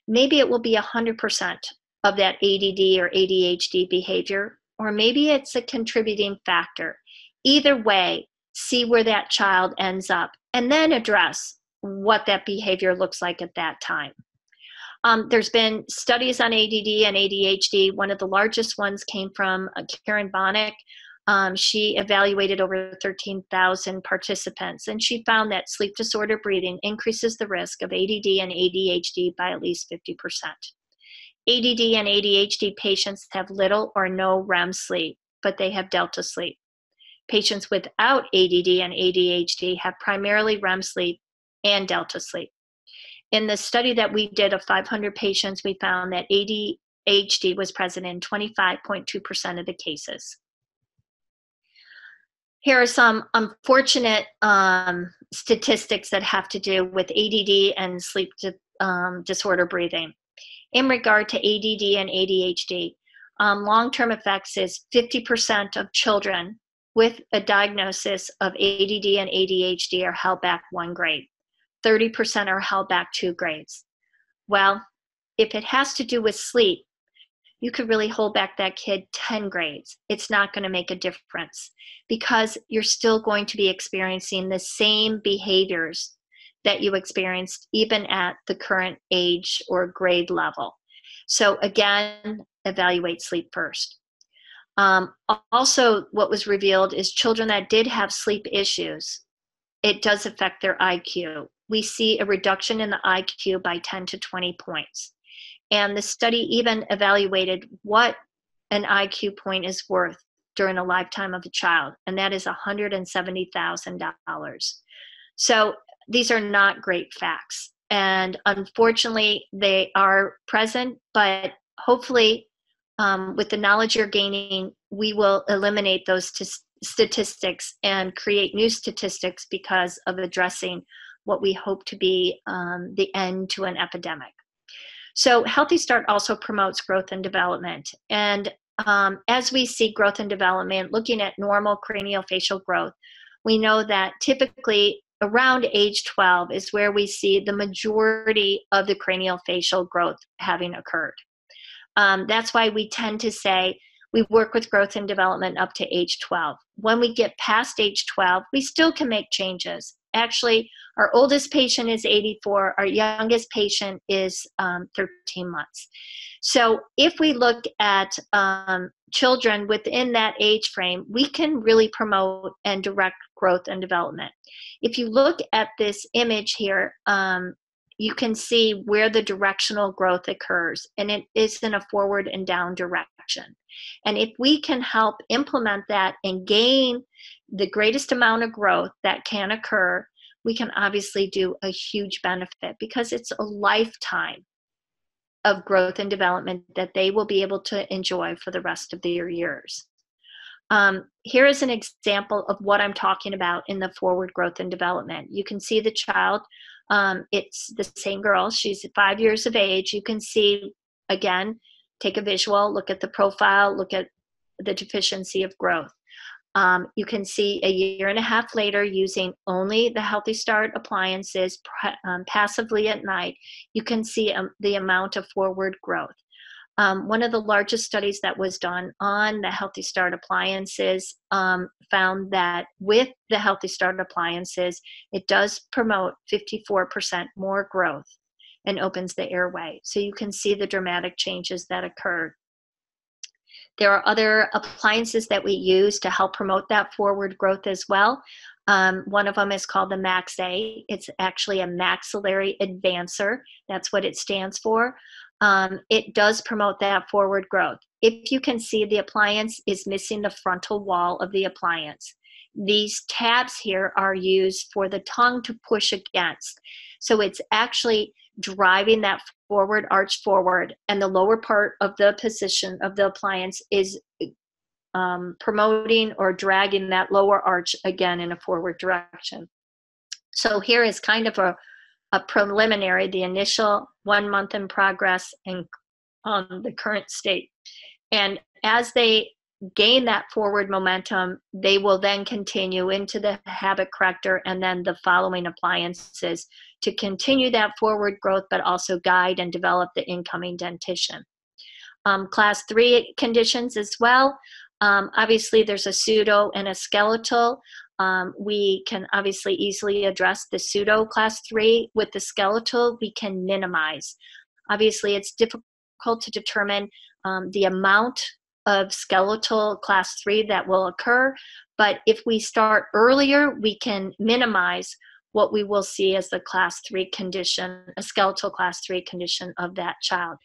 Maybe it will be 100% of that ADD or ADHD behavior, or maybe it's a contributing factor. Either way, see where that child ends up and then address what that behavior looks like at that time. Um, there's been studies on ADD and ADHD. One of the largest ones came from uh, Karen Bonuck. Um, she evaluated over 13,000 participants, and she found that sleep disorder breathing increases the risk of ADD and ADHD by at least 50%. ADD and ADHD patients have little or no REM sleep, but they have delta sleep. Patients without ADD and ADHD have primarily REM sleep and delta sleep. In the study that we did of 500 patients, we found that ADHD was present in 25.2% of the cases. Here are some unfortunate um, statistics that have to do with ADD and sleep di- um, disorder breathing in regard to ADD and ADHD. Um, long term effects is 50% of children with a diagnosis of ADD and ADHD are held back one grade, 30% are held back two grades. Well, if it has to do with sleep, you could really hold back that kid 10 grades. It's not going to make a difference because you're still going to be experiencing the same behaviors that you experienced even at the current age or grade level. So, again, evaluate sleep first. Um, also, what was revealed is children that did have sleep issues, it does affect their IQ. We see a reduction in the IQ by 10 to 20 points. And the study even evaluated what an IQ point is worth during the lifetime of a child, and that is $170,000. So these are not great facts. And unfortunately, they are present, but hopefully, um, with the knowledge you're gaining, we will eliminate those t- statistics and create new statistics because of addressing what we hope to be um, the end to an epidemic. So, Healthy Start also promotes growth and development. And um, as we see growth and development, looking at normal craniofacial growth, we know that typically around age 12 is where we see the majority of the craniofacial growth having occurred. Um, that's why we tend to say we work with growth and development up to age 12. When we get past age 12, we still can make changes. Actually, our oldest patient is 84, our youngest patient is um, 13 months. So, if we look at um, children within that age frame, we can really promote and direct growth and development. If you look at this image here, um, you can see where the directional growth occurs, and it is in a forward and down direction. And if we can help implement that and gain the greatest amount of growth that can occur, we can obviously do a huge benefit because it's a lifetime of growth and development that they will be able to enjoy for the rest of their years. Um, here is an example of what I'm talking about in the forward growth and development. You can see the child um, it's the same girl. She's five years of age. You can see, again, take a visual, look at the profile, look at the deficiency of growth. Um, you can see a year and a half later using only the Healthy Start appliances um, passively at night, you can see um, the amount of forward growth. Um, one of the largest studies that was done on the Healthy Start appliances um, found that with the Healthy Start appliances, it does promote 54% more growth and opens the airway. So you can see the dramatic changes that occurred. There are other appliances that we use to help promote that forward growth as well. Um, one of them is called the MAX-A. It's actually a maxillary advancer. That's what it stands for um, it does promote that forward growth. If you can see, the appliance is missing the frontal wall of the appliance. These tabs here are used for the tongue to push against. So it's actually driving that forward arch forward, and the lower part of the position of the appliance is um, promoting or dragging that lower arch again in a forward direction. So here is kind of a a preliminary, the initial one month in progress and um, the current state. And as they gain that forward momentum, they will then continue into the habit corrector and then the following appliances to continue that forward growth, but also guide and develop the incoming dentition. Um, class three conditions as well. Um, obviously, there's a pseudo and a skeletal. Um, we can obviously easily address the pseudo class three. With the skeletal, we can minimize. Obviously, it's difficult to determine um, the amount of skeletal class three that will occur, but if we start earlier, we can minimize what we will see as the class three condition, a skeletal class three condition of that child.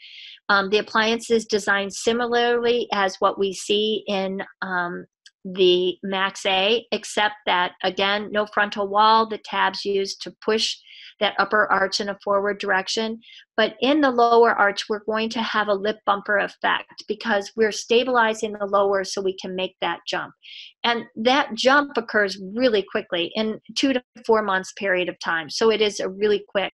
Um, the appliance is designed similarly as what we see in um, the MAX-A, except that again, no frontal wall, the tabs used to push that upper arch in a forward direction. But in the lower arch, we're going to have a lip bumper effect because we're stabilizing the lower so we can make that jump. And that jump occurs really quickly in two to four months period of time. So it is a really quick.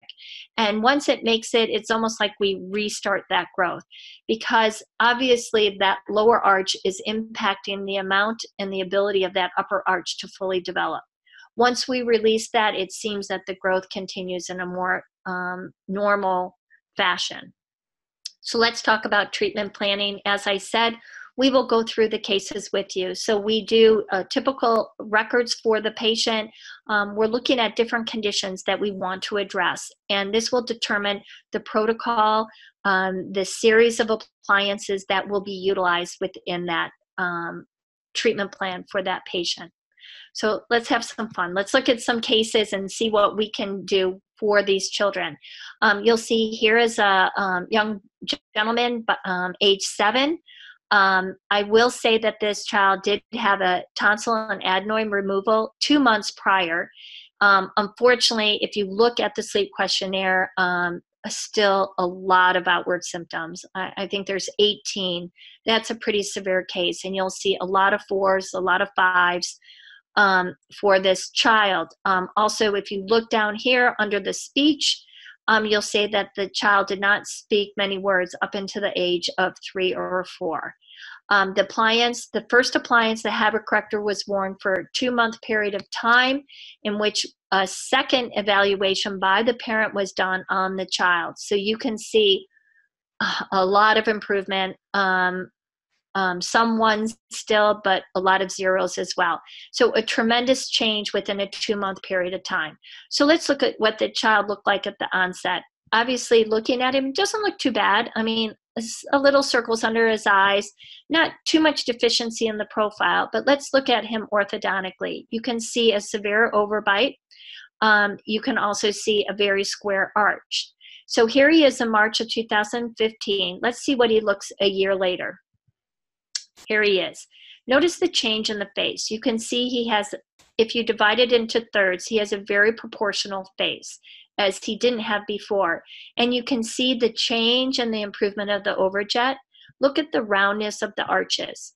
And once it makes it, it's almost like we restart that growth because obviously that lower arch is impacting the amount and the ability of that upper arch to fully develop once we release that, it seems that the growth continues in a more um, normal fashion. So let's talk about treatment planning. As I said, we will go through the cases with you. So we do uh, typical records for the patient. Um, we're looking at different conditions that we want to address, and this will determine the protocol, um, the series of appliances that will be utilized within that um, treatment plan for that patient. So let's have some fun. Let's look at some cases and see what we can do for these children. Um, you'll see here is a um, young gentleman, um, age seven. Um, I will say that this child did have a tonsil and adenoid removal two months prior. Um, unfortunately, if you look at the sleep questionnaire, um, still a lot of outward symptoms. I, I, think there's 18. That's a pretty severe case, and you'll see a lot of fours, a lot of fives um, for this child. Um, also, if you look down here under the speech, um, you'll see that the child did not speak many words up into the age of three or four. Um, the appliance, the first appliance, the habit corrector, was worn for a two month period of time in which a second evaluation by the parent was done on the child. So you can see a lot of improvement. Um, um, some ones still, but a lot of zeros as well. So a tremendous change within a two month period of time. So let's look at what the child looked like at the onset. Obviously, looking at him doesn't look too bad. I mean, a little circles under his eyes, not too much deficiency in the profile, but let's look at him orthodontically. You can see a severe overbite. Um, you can also see a very square arch. So here he is in March of 2015. Let's see what he looks a year later. Here he is. Notice the change in the face. You can see he has, if you divide it into thirds, he has a very proportional face as he didn't have before. And you can see the change and the improvement of the overjet. Look at the roundness of the arches.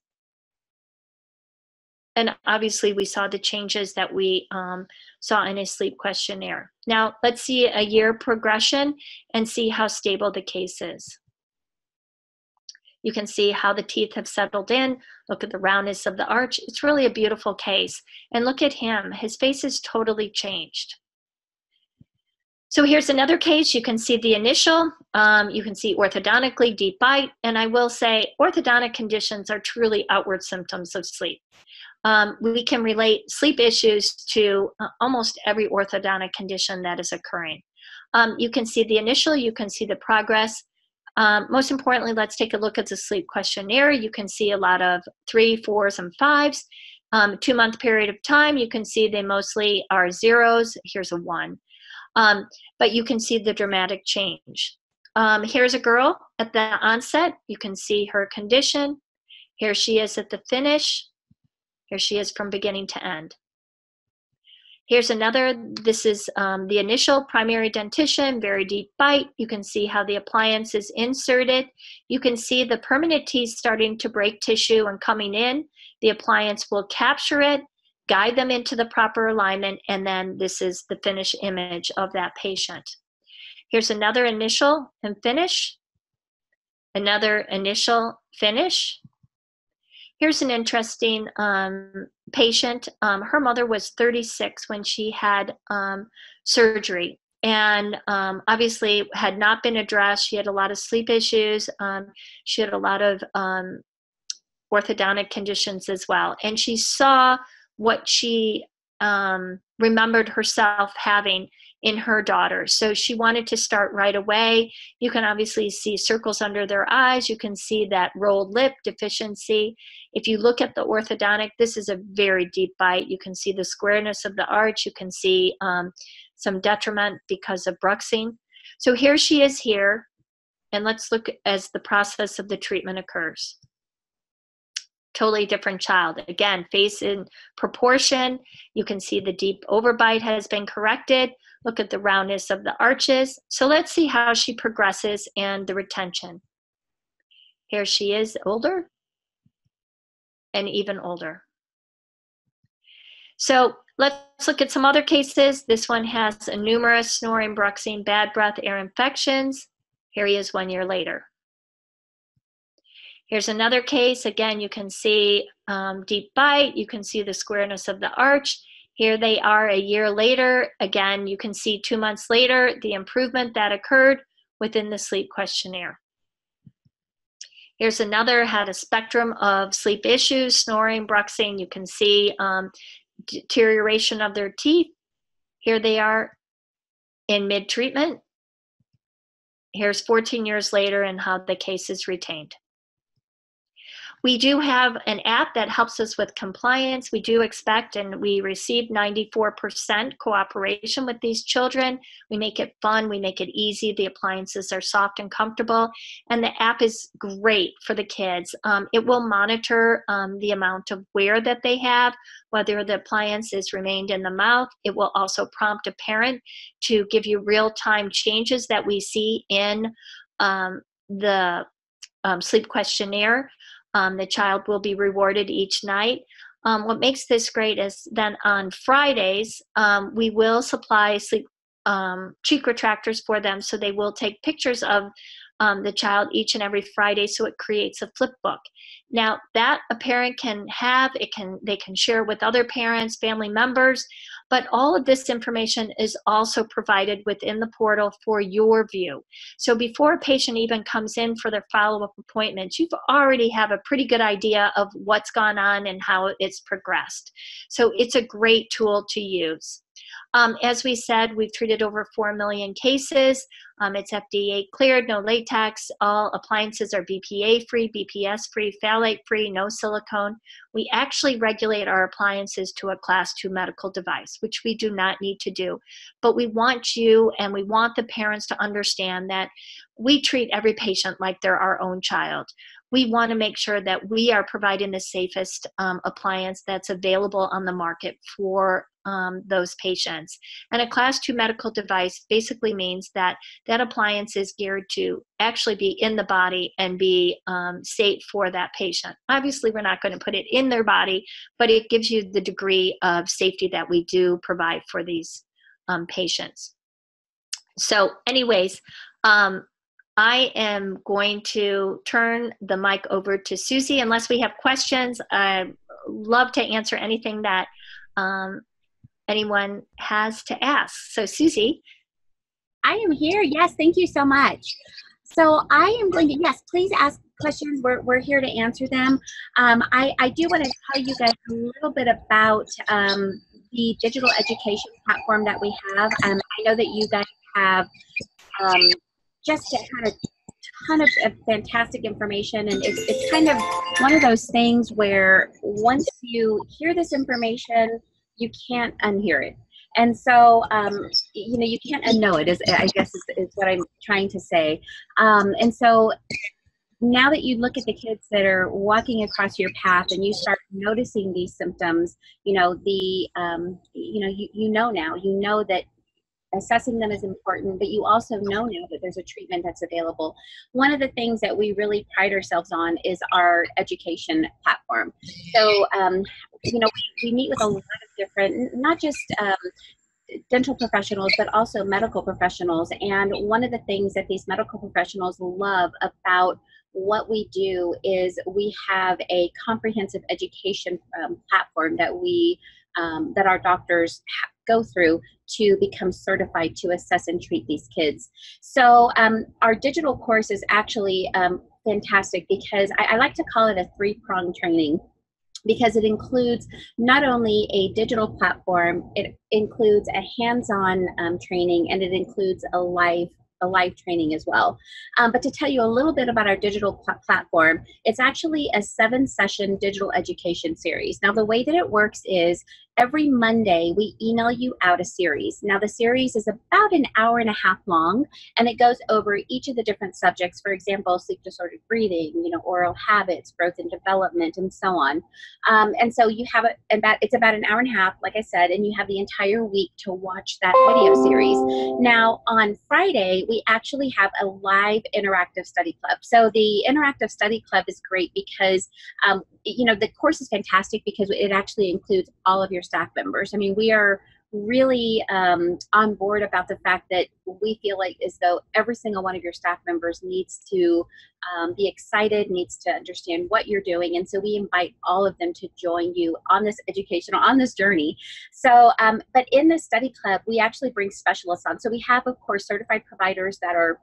And obviously we saw the changes that we um, saw in his sleep questionnaire. Now let's see a year progression and see how stable the case is. You can see how the teeth have settled in. Look at the roundness of the arch. It's really a beautiful case. And look at him. His face is totally changed. So here's another case. You can see the initial. Um, you can see orthodontically deep bite. And I will say orthodontic conditions are truly outward symptoms of sleep. Um, we can relate sleep issues to uh, almost every orthodontic condition that is occurring. Um, you can see the initial, you can see the progress. Um, most importantly, let's take a look at the sleep questionnaire. You can see a lot of three, fours, and fives. Um, two month period of time, you can see they mostly are zeros. Here's a one. Um, but you can see the dramatic change. Um, here's a girl at the onset. You can see her condition. Here she is at the finish. Here she is from beginning to end. Here's another, this is um, the initial primary dentition, very deep bite. You can see how the appliance is inserted. You can see the permanent teeth starting to break tissue and coming in. The appliance will capture it guide them into the proper alignment, and then this is the finished image of that patient. Here's another initial and finish, another initial finish. Here's an interesting um, patient. Um, her mother was 36 when she had um, surgery and um, obviously had not been addressed. She had a lot of sleep issues. Um, she had a lot of um, orthodontic conditions as well. And she saw what she remembered herself having in her daughter. So she wanted to start right away. You can obviously see circles under their eyes. You can see that rolled lip deficiency. If you look at the orthodontic, this is a very deep bite. You can see the squareness of the arch. You can see um, some detriment because of bruxing. So here she is here. And let's look as the process of the treatment occurs totally different child. Again, face in proportion. You can see the deep overbite has been corrected. Look at the roundness of the arches. So let's see how she progresses and the retention. Here she is older and even older. So let's look at some other cases. This one has a numerous snoring, bruxing, bad breath, ear infections. Here he is one year later. Here's another case. Again, you can see um, deep bite. You can see the squareness of the arch. Here they are a year later. Again, you can see two months later the improvement that occurred within the sleep questionnaire. Here's another, had a spectrum of sleep issues, snoring, bruxing. You can see um, deterioration of their teeth. Here they are in mid-treatment. Here's 14 years later and how the case is retained. We do have an app that helps us with compliance. We do expect and we receive 94% cooperation with these children. We make it fun, we make it easy. The appliances are soft and comfortable, and the app is great for the kids. Um, it will monitor um, the amount of wear that they have, whether the appliance is remained in the mouth. It will also prompt a parent to give you real time changes that we see in um, the um, sleep questionnaire um, the child will be rewarded each night. Um, what makes this great is then on Fridays, um, we will supply sleep um, cheek retractors for them. So they will take pictures of um, the child each and every Friday. So it creates a flip book. Now that a parent can have, it can they can share with other parents, family members. But all of this information is also provided within the portal for your view. So before a patient even comes in for their follow-up appointments, you've already have a pretty good idea of what's gone on and how it's progressed. So it's a great tool to use. Um, as we said, we've treated over 4 million cases. Um, it's FDA cleared, no latex. All appliances are BPA free, BPS free, phthalate free, no silicone. We actually regulate our appliances to a class 2 medical device, which we do not need to do. But we want you and we want the parents to understand that we treat every patient like they're our own child we want to make sure that we are providing the safest um, appliance that's available on the market for um, those patients. And a class two medical device basically means that that appliance is geared to actually be in the body and be um, safe for that patient. Obviously, we're not going to put it in their body, but it gives you the degree of safety that we do provide for these um, patients. So, anyways, um, I am going to turn the mic over to Susie. Unless we have questions, I'd love to answer anything that um, anyone has to ask. So, Susie. I am here. Yes, thank you so much. So, I am going to, yes, please ask questions. We're, we're here to answer them. Um, I, I do want to tell you guys a little bit about um, the digital education platform that we have. Um, I know that you guys have um, just a ton of, of fantastic information and it's, it's kind of one of those things where once you hear this information you can't unhear it and so um, you know you can't unknow it is i guess is, is what i'm trying to say um, and so now that you look at the kids that are walking across your path and you start noticing these symptoms you know the um, you know you, you know now you know that assessing them is important, but you also know now that there's a treatment that's available. One of the things that we really pride ourselves on is our education platform. So, um, you know, we, we, meet with a lot of different, not just um, dental professionals, but also medical professionals. And one of the things that these medical professionals love about what we do is we have a comprehensive education um, platform that we um, that our doctors ha- go through to become certified to assess and treat these kids. So um, our digital course is actually um, fantastic because I, I like to call it a three-pronged training because it includes not only a digital platform, it includes a hands-on um, training, and it includes a live a live training as well. Um, but to tell you a little bit about our digital pl- platform, it's actually a seven session digital education series. Now, the way that it works is every Monday we email you out a series. Now, the series is about an hour and a half long, and it goes over each of the different subjects. For example, sleep disordered breathing, you know, oral habits, growth and development, and so on. Um, and so you have it about it's about an hour and a half, like I said, and you have the entire week to watch that video series. Now, on Friday, we actually have a live interactive study club. So the interactive study club is great because um, you know the course is fantastic because it actually includes all of your staff members. I mean, we are really um, on board about the fact that we feel like as though every single one of your staff members needs to um, be excited, needs to understand what you're doing, and so we invite all of them to join you on this educational on this journey. So, um, but in the study club, we actually bring specialists on. So we have, of course, certified providers that are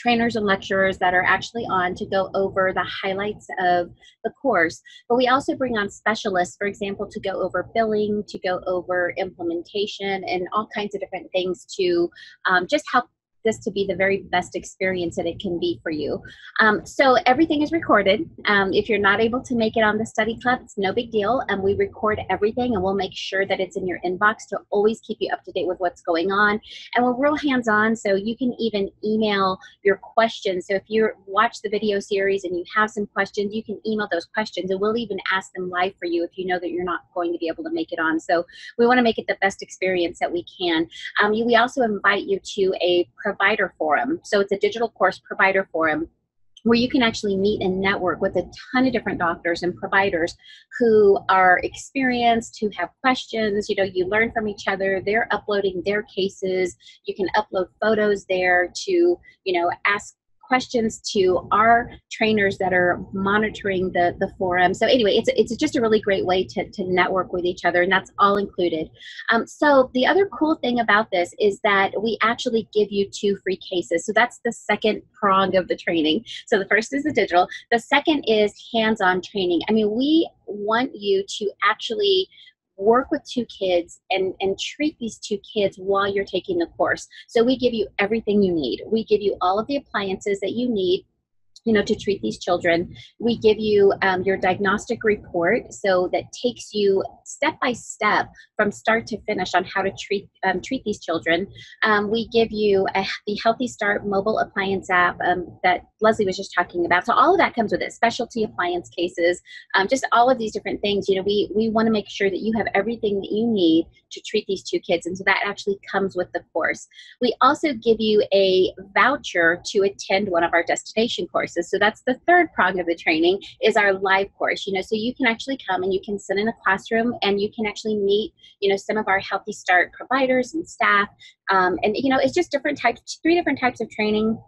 trainers and lecturers that are actually on to go over the highlights of the course. But we also bring on specialists, for example, to go over billing, to go over implementation, and all kinds of different things to um, just help this to be the very best experience that it can be for you. Um, so everything is recorded. Um, if you're not able to make it on the study club, it's no big deal. And we record everything and we'll make sure that it's in your inbox to always keep you up to date with what's going on. And we're real hands-on, so you can even email your questions. So if you watch the video series and you have some questions, you can email those questions and we'll even ask them live for you if you know that you're not going to be able to make it on. So we want to make it the best experience that we can. Um, we also invite you to a provider forum. So it's a digital course provider forum where you can actually meet and network with a ton of different doctors and providers who are experienced, who have questions. You know, you learn from each other. They're uploading their cases. You can upload photos there to, you know, ask questions to our trainers that are monitoring the, the forum. So anyway, it's, it's just a really great way to, to network with each other and that's all included. Um, so the other cool thing about this is that we actually give you two free cases. So that's the second prong of the training. So the first is the digital. The second is hands-on training. I mean, we want you to actually work with two kids and, and treat these two kids while you're taking the course. So we give you everything you need. We give you all of the appliances that you need you know, to treat these children. We give you um, your diagnostic report, so that takes you step by step from start to finish on how to treat um, treat these children. Um, we give you a, the Healthy Start mobile appliance app um, that Leslie was just talking about. So all of that comes with it. Specialty appliance cases, um, just all of these different things. You know, we we want to make sure that you have everything that you need to treat these two kids, and so that actually comes with the course. We also give you a voucher to attend one of our destination courses courses. So that's the third prong of the training is our live course. You know, so you can actually come and you can sit in a classroom and you can actually meet, you know, some of our Healthy Start providers and staff. Um, and you know, it's just different types, three different types of training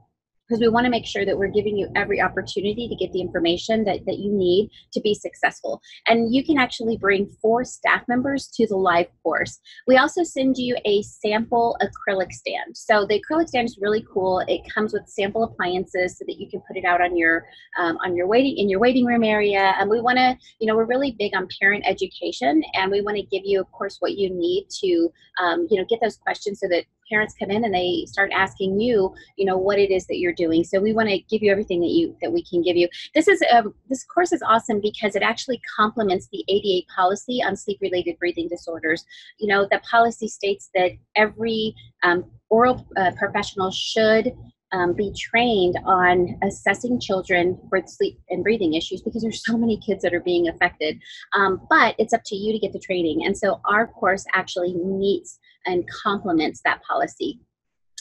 because we want to make sure that we're giving you every opportunity to get the information that, that you need to be successful. And you can actually bring four staff members to the live course. We also send you a sample acrylic stand. So the acrylic stand is really cool. It comes with sample appliances so that you can put it out on your um, on your waiting in your waiting room area. And we want to, you know, we're really big on parent education, and we want to give you, of course, what you need to, um, you know, get those questions so that parents come in and they start asking you, you know, what it is that you're doing. So we want to give you everything that you that we can give you. This is a, this course is awesome because it actually complements the ADA policy on sleep-related breathing disorders. You know, the policy states that every um, oral uh, professional should um, be trained on assessing children for sleep and breathing issues because there's so many kids that are being affected. Um, but it's up to you to get the training. And so our course actually meets and complements that policy.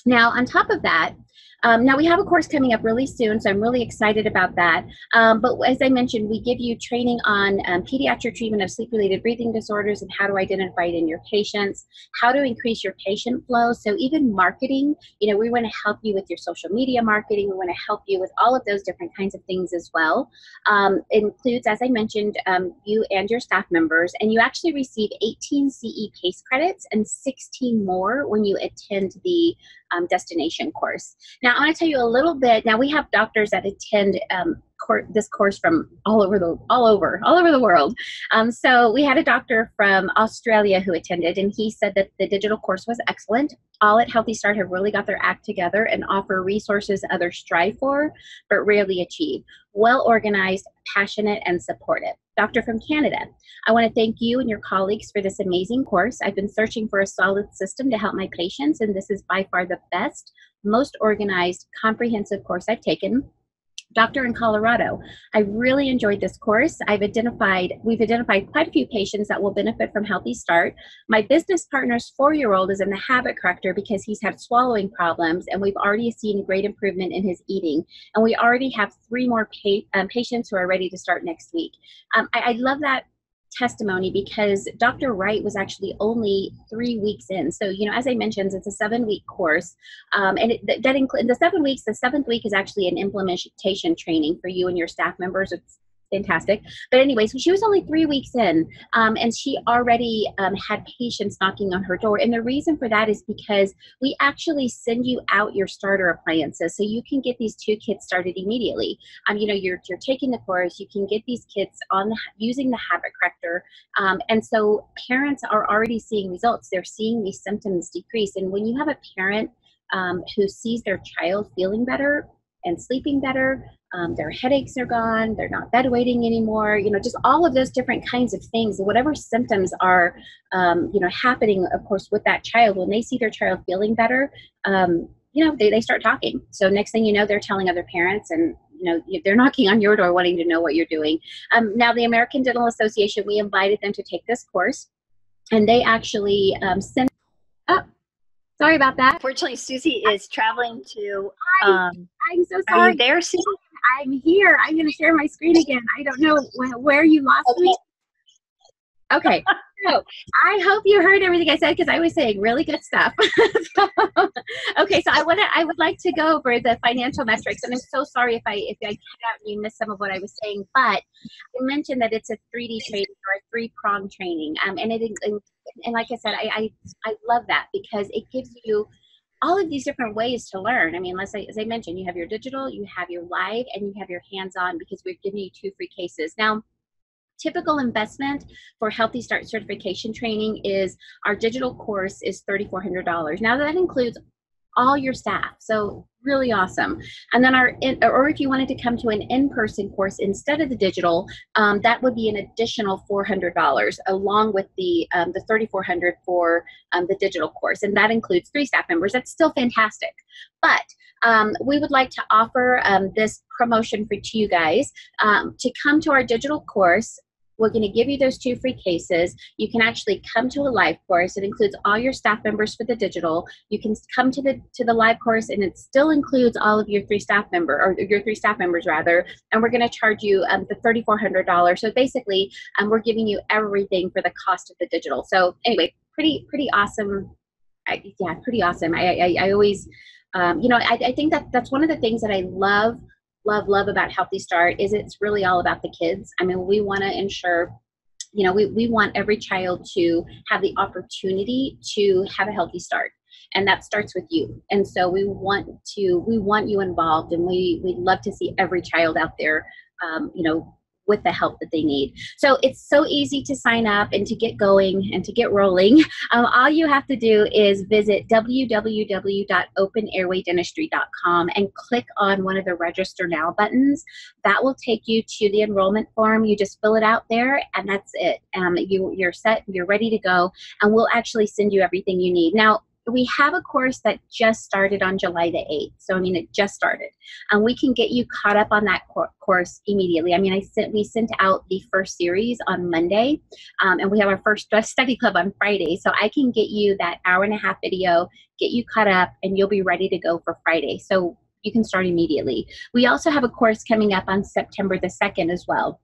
Now, on top of that, um, now we have a course coming up really soon, so I'm really excited about that. Um, but as I mentioned, we give you training on um, pediatric treatment of sleep-related breathing disorders and how to identify it in your patients, how to increase your patient flow. So even marketing, you know, we want to help you with your social media marketing. We want to help you with all of those different kinds of things as well. Um, includes, as I mentioned, um, you and your staff members, and you actually receive 18 CE case credits and 16 more when you attend the um, destination course. Now, I want to tell you a little bit. Now, we have doctors that attend um, cor- this course from all over the all over all over the world. Um, so we had a doctor from Australia who attended, and he said that the digital course was excellent. All at Healthy Start have really got their act together and offer resources others strive for but rarely achieve. Well organized, passionate, and supportive. Doctor from Canada. I want to thank you and your colleagues for this amazing course. I've been searching for a solid system to help my patients, and this is by far the best, most organized, comprehensive course I've taken doctor in Colorado. I really enjoyed this course. I've identified, we've identified quite a few patients that will benefit from Healthy Start. My business partner's four-year-old is in the habit corrector because he's had swallowing problems and we've already seen great improvement in his eating. And we already have three more pa um, patients who are ready to start next week. Um, I, I love that testimony because Dr. Wright was actually only three weeks in. So, you know, as I mentioned, it's a seven week course. Um, and it, that includes the seven weeks, the seventh week is actually an implementation training for you and your staff members. It's fantastic. But anyways, she was only three weeks in, um, and she already um, had patients knocking on her door. And the reason for that is because we actually send you out your starter appliances, so you can get these two kids started immediately. Um, you know, you're you're taking the course, you can get these kids on the, using the habit corrector, um, and so parents are already seeing results. They're seeing these symptoms decrease, and when you have a parent um, who sees their child feeling better and sleeping better. Um, their headaches are gone. They're not bedwetting anymore. You know, just all of those different kinds of things. Whatever symptoms are, um, you know, happening, of course, with that child, when they see their child feeling better, um, you know, they, they start talking. So next thing you know, they're telling other parents and, you know, they're knocking on your door wanting to know what you're doing. Um, now, the American Dental Association, we invited them to take this course and they actually um, sent, oh, sorry about that. Unfortunately, Susie is traveling to, um, I'm so sorry. Are you there, Susie? I'm here. I'm going to share my screen again. I don't know where you lost me. Okay. So I hope you heard everything I said because I was saying really good stuff. okay, so I want to. I would like to go over the financial metrics, and I'm so sorry if I if I cut out and you missed some of what I was saying. But I mentioned that it's a 3D training or a three prong training, um, and it and, and like I said, I, I I love that because it gives you all of these different ways to learn. I mean, let's say, as I mentioned, you have your digital, you have your live, and you have your hands-on because we're giving you two free cases. Now, typical investment for Healthy Start certification training is our digital course is $3,400. Now that includes all your staff. So really awesome. And then our, in, or if you wanted to come to an in-person course instead of the digital, um, that would be an additional $400 along with the um, the 3,400 for um, the digital course, and that includes three staff members. That's still fantastic. But um, we would like to offer um, this promotion for to you guys um, to come to our digital course we're going to give you those two free cases. You can actually come to a live course. It includes all your staff members for the digital. You can come to the to the live course, and it still includes all of your three staff member or your three staff members rather. And we're going to charge you um, the thirty four hundred dollars. So basically, um, we're giving you everything for the cost of the digital. So anyway, pretty pretty awesome. I, yeah, pretty awesome. I I, I always. Um, you know, I, I think that that's one of the things that I love love love about healthy start is it's really all about the kids. I mean we want to ensure you know we, we want every child to have the opportunity to have a healthy start and that starts with you. And so we want to we want you involved and we we love to see every child out there um, you know with the help that they need. So it's so easy to sign up and to get going and to get rolling. Um, all you have to do is visit www.openairwaydentistry.com and click on one of the register now buttons. That will take you to the enrollment form. You just fill it out there and that's it. Um, you, you're set, you're ready to go, and we'll actually send you everything you need. Now, we have a course that just started on July the 8th. So, I mean, it just started. And we can get you caught up on that cor- course immediately. I mean, I sent, we sent out the first series on Monday, um, and we have our first study club on Friday. So, I can get you that hour and a half video, get you caught up, and you'll be ready to go for Friday. So, you can start immediately. We also have a course coming up on September the 2nd as well.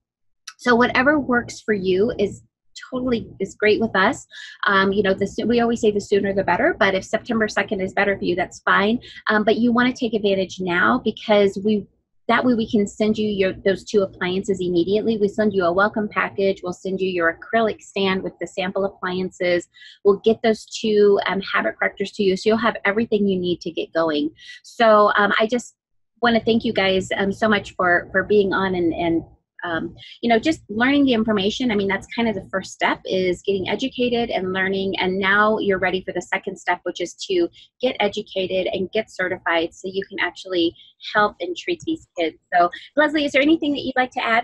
So, whatever works for you is totally is great with us. Um, you know, the, we always say the sooner the better, but if September 2nd is better for you, that's fine. Um, but you want to take advantage now because we that way we can send you your those two appliances immediately we send you a welcome package we'll send you your acrylic stand with the sample appliances we'll get those two um, habit correctors to you so you'll have everything you need to get going so um, i just want to thank you guys um, so much for for being on and and um, you know just learning the information i mean that's kind of the first step is getting educated and learning and now you're ready for the second step which is to get educated and get certified so you can actually help and treat these kids so leslie is there anything that you'd like to add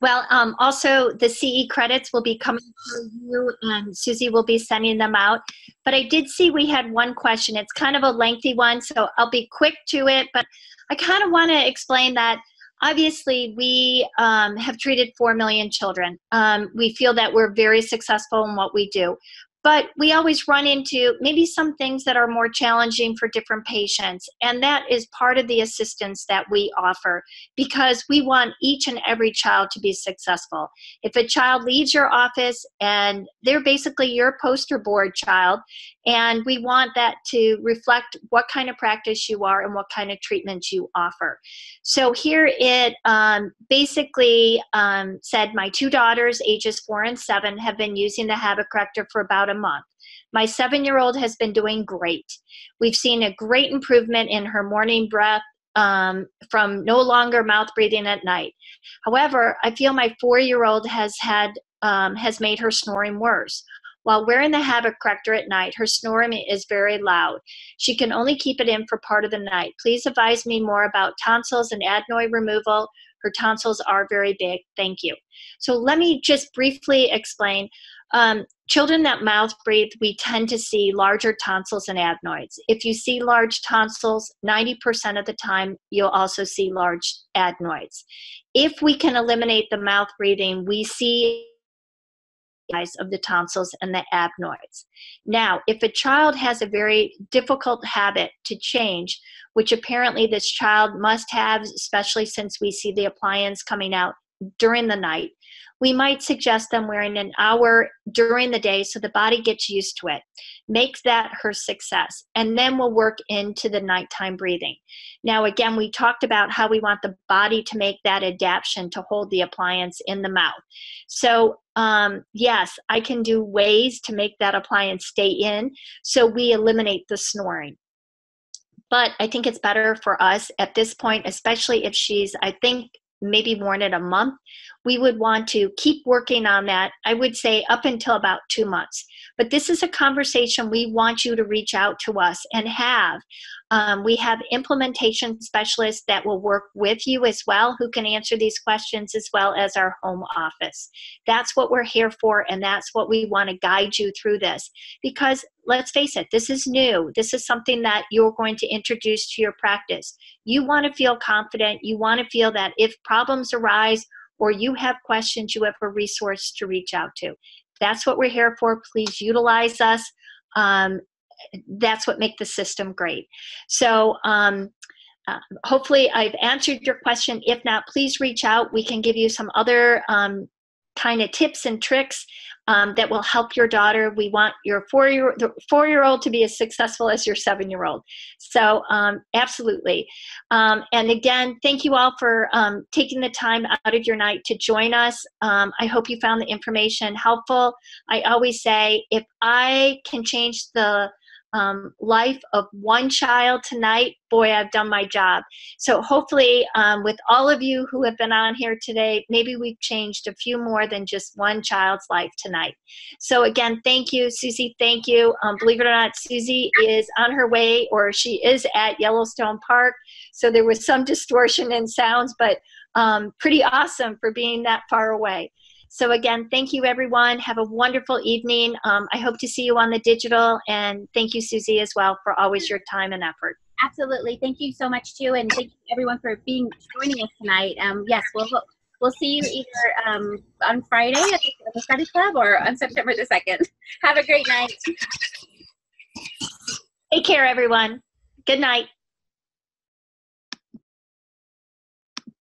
well, um, also the CE credits will be coming for you, and Susie will be sending them out. But I did see we had one question. It's kind of a lengthy one, so I'll be quick to it. But I kind of want to explain that obviously we um, have treated 4 million children. Um, we feel that we're very successful in what we do but we always run into maybe some things that are more challenging for different patients and that is part of the assistance that we offer because we want each and every child to be successful. If a child leaves your office and they're basically your poster board child and we want that to reflect what kind of practice you are and what kind of treatments you offer. So here it um, basically um, said my two daughters ages four and seven have been using the habit corrector for about a month. My seven year old has been doing great. We've seen a great improvement in her morning breath um, from no longer mouth breathing at night. However, I feel my four year old has had um, has made her snoring worse. While wearing the habit corrector at night, her snoring is very loud. She can only keep it in for part of the night. Please advise me more about tonsils and adenoid removal. Her tonsils are very big. Thank you. So let me just briefly explain. Um, children that mouth breathe, we tend to see larger tonsils and adenoids. If you see large tonsils, 90% of the time you'll also see large adenoids. If we can eliminate the mouth breathing, we see of the tonsils and the adenoids. Now, if a child has a very difficult habit to change, which apparently this child must have, especially since we see the appliance coming out during the night, we might suggest them wearing an hour during the day so the body gets used to it. Make that her success. And then we'll work into the nighttime breathing. Now, again, we talked about how we want the body to make that adaptation to hold the appliance in the mouth. So, um, yes, I can do ways to make that appliance stay in so we eliminate the snoring but I think it's better for us at this point, especially if she's, I think, maybe worn it a month, we would want to keep working on that. I would say up until about two months. But this is a conversation we want you to reach out to us and have. Um, we have implementation specialists that will work with you as well, who can answer these questions as well as our home office. That's what we're here for, and that's what we want to guide you through this. Because let's face it, this is new. This is something that you're going to introduce to your practice. You want to feel confident. You want to feel that if problems arise or you have questions, you have a resource to reach out to. That's what we're here for. Please utilize us. Um, that's what makes the system great. So um, uh, hopefully I've answered your question. If not, please reach out. We can give you some other um, kind of tips and tricks um, that will help your daughter. We want your four year four year old to be as successful as your seven year old. So um, absolutely. Um, and again, thank you all for um, taking the time out of your night to join us. Um, I hope you found the information helpful. I always say if I can change the um, life of one child tonight, boy, I've done my job. So hopefully, um, with all of you who have been on here today, maybe we've changed a few more than just one child's life tonight. So again, thank you, Susie. Thank you. Um, believe it or not, Susie is on her way, or she is at Yellowstone Park. So there was some distortion in sounds, but um, pretty awesome for being that far away. So again, thank you everyone. Have a wonderful evening. Um, I hope to see you on the digital and thank you Susie as well for always your time and effort. Absolutely. Thank you so much too. And thank you everyone for being joining us tonight. Um, yes, we'll, we'll see you either um, on Friday at the study club or on September the 2nd. Have a great night. Take care everyone. Good night.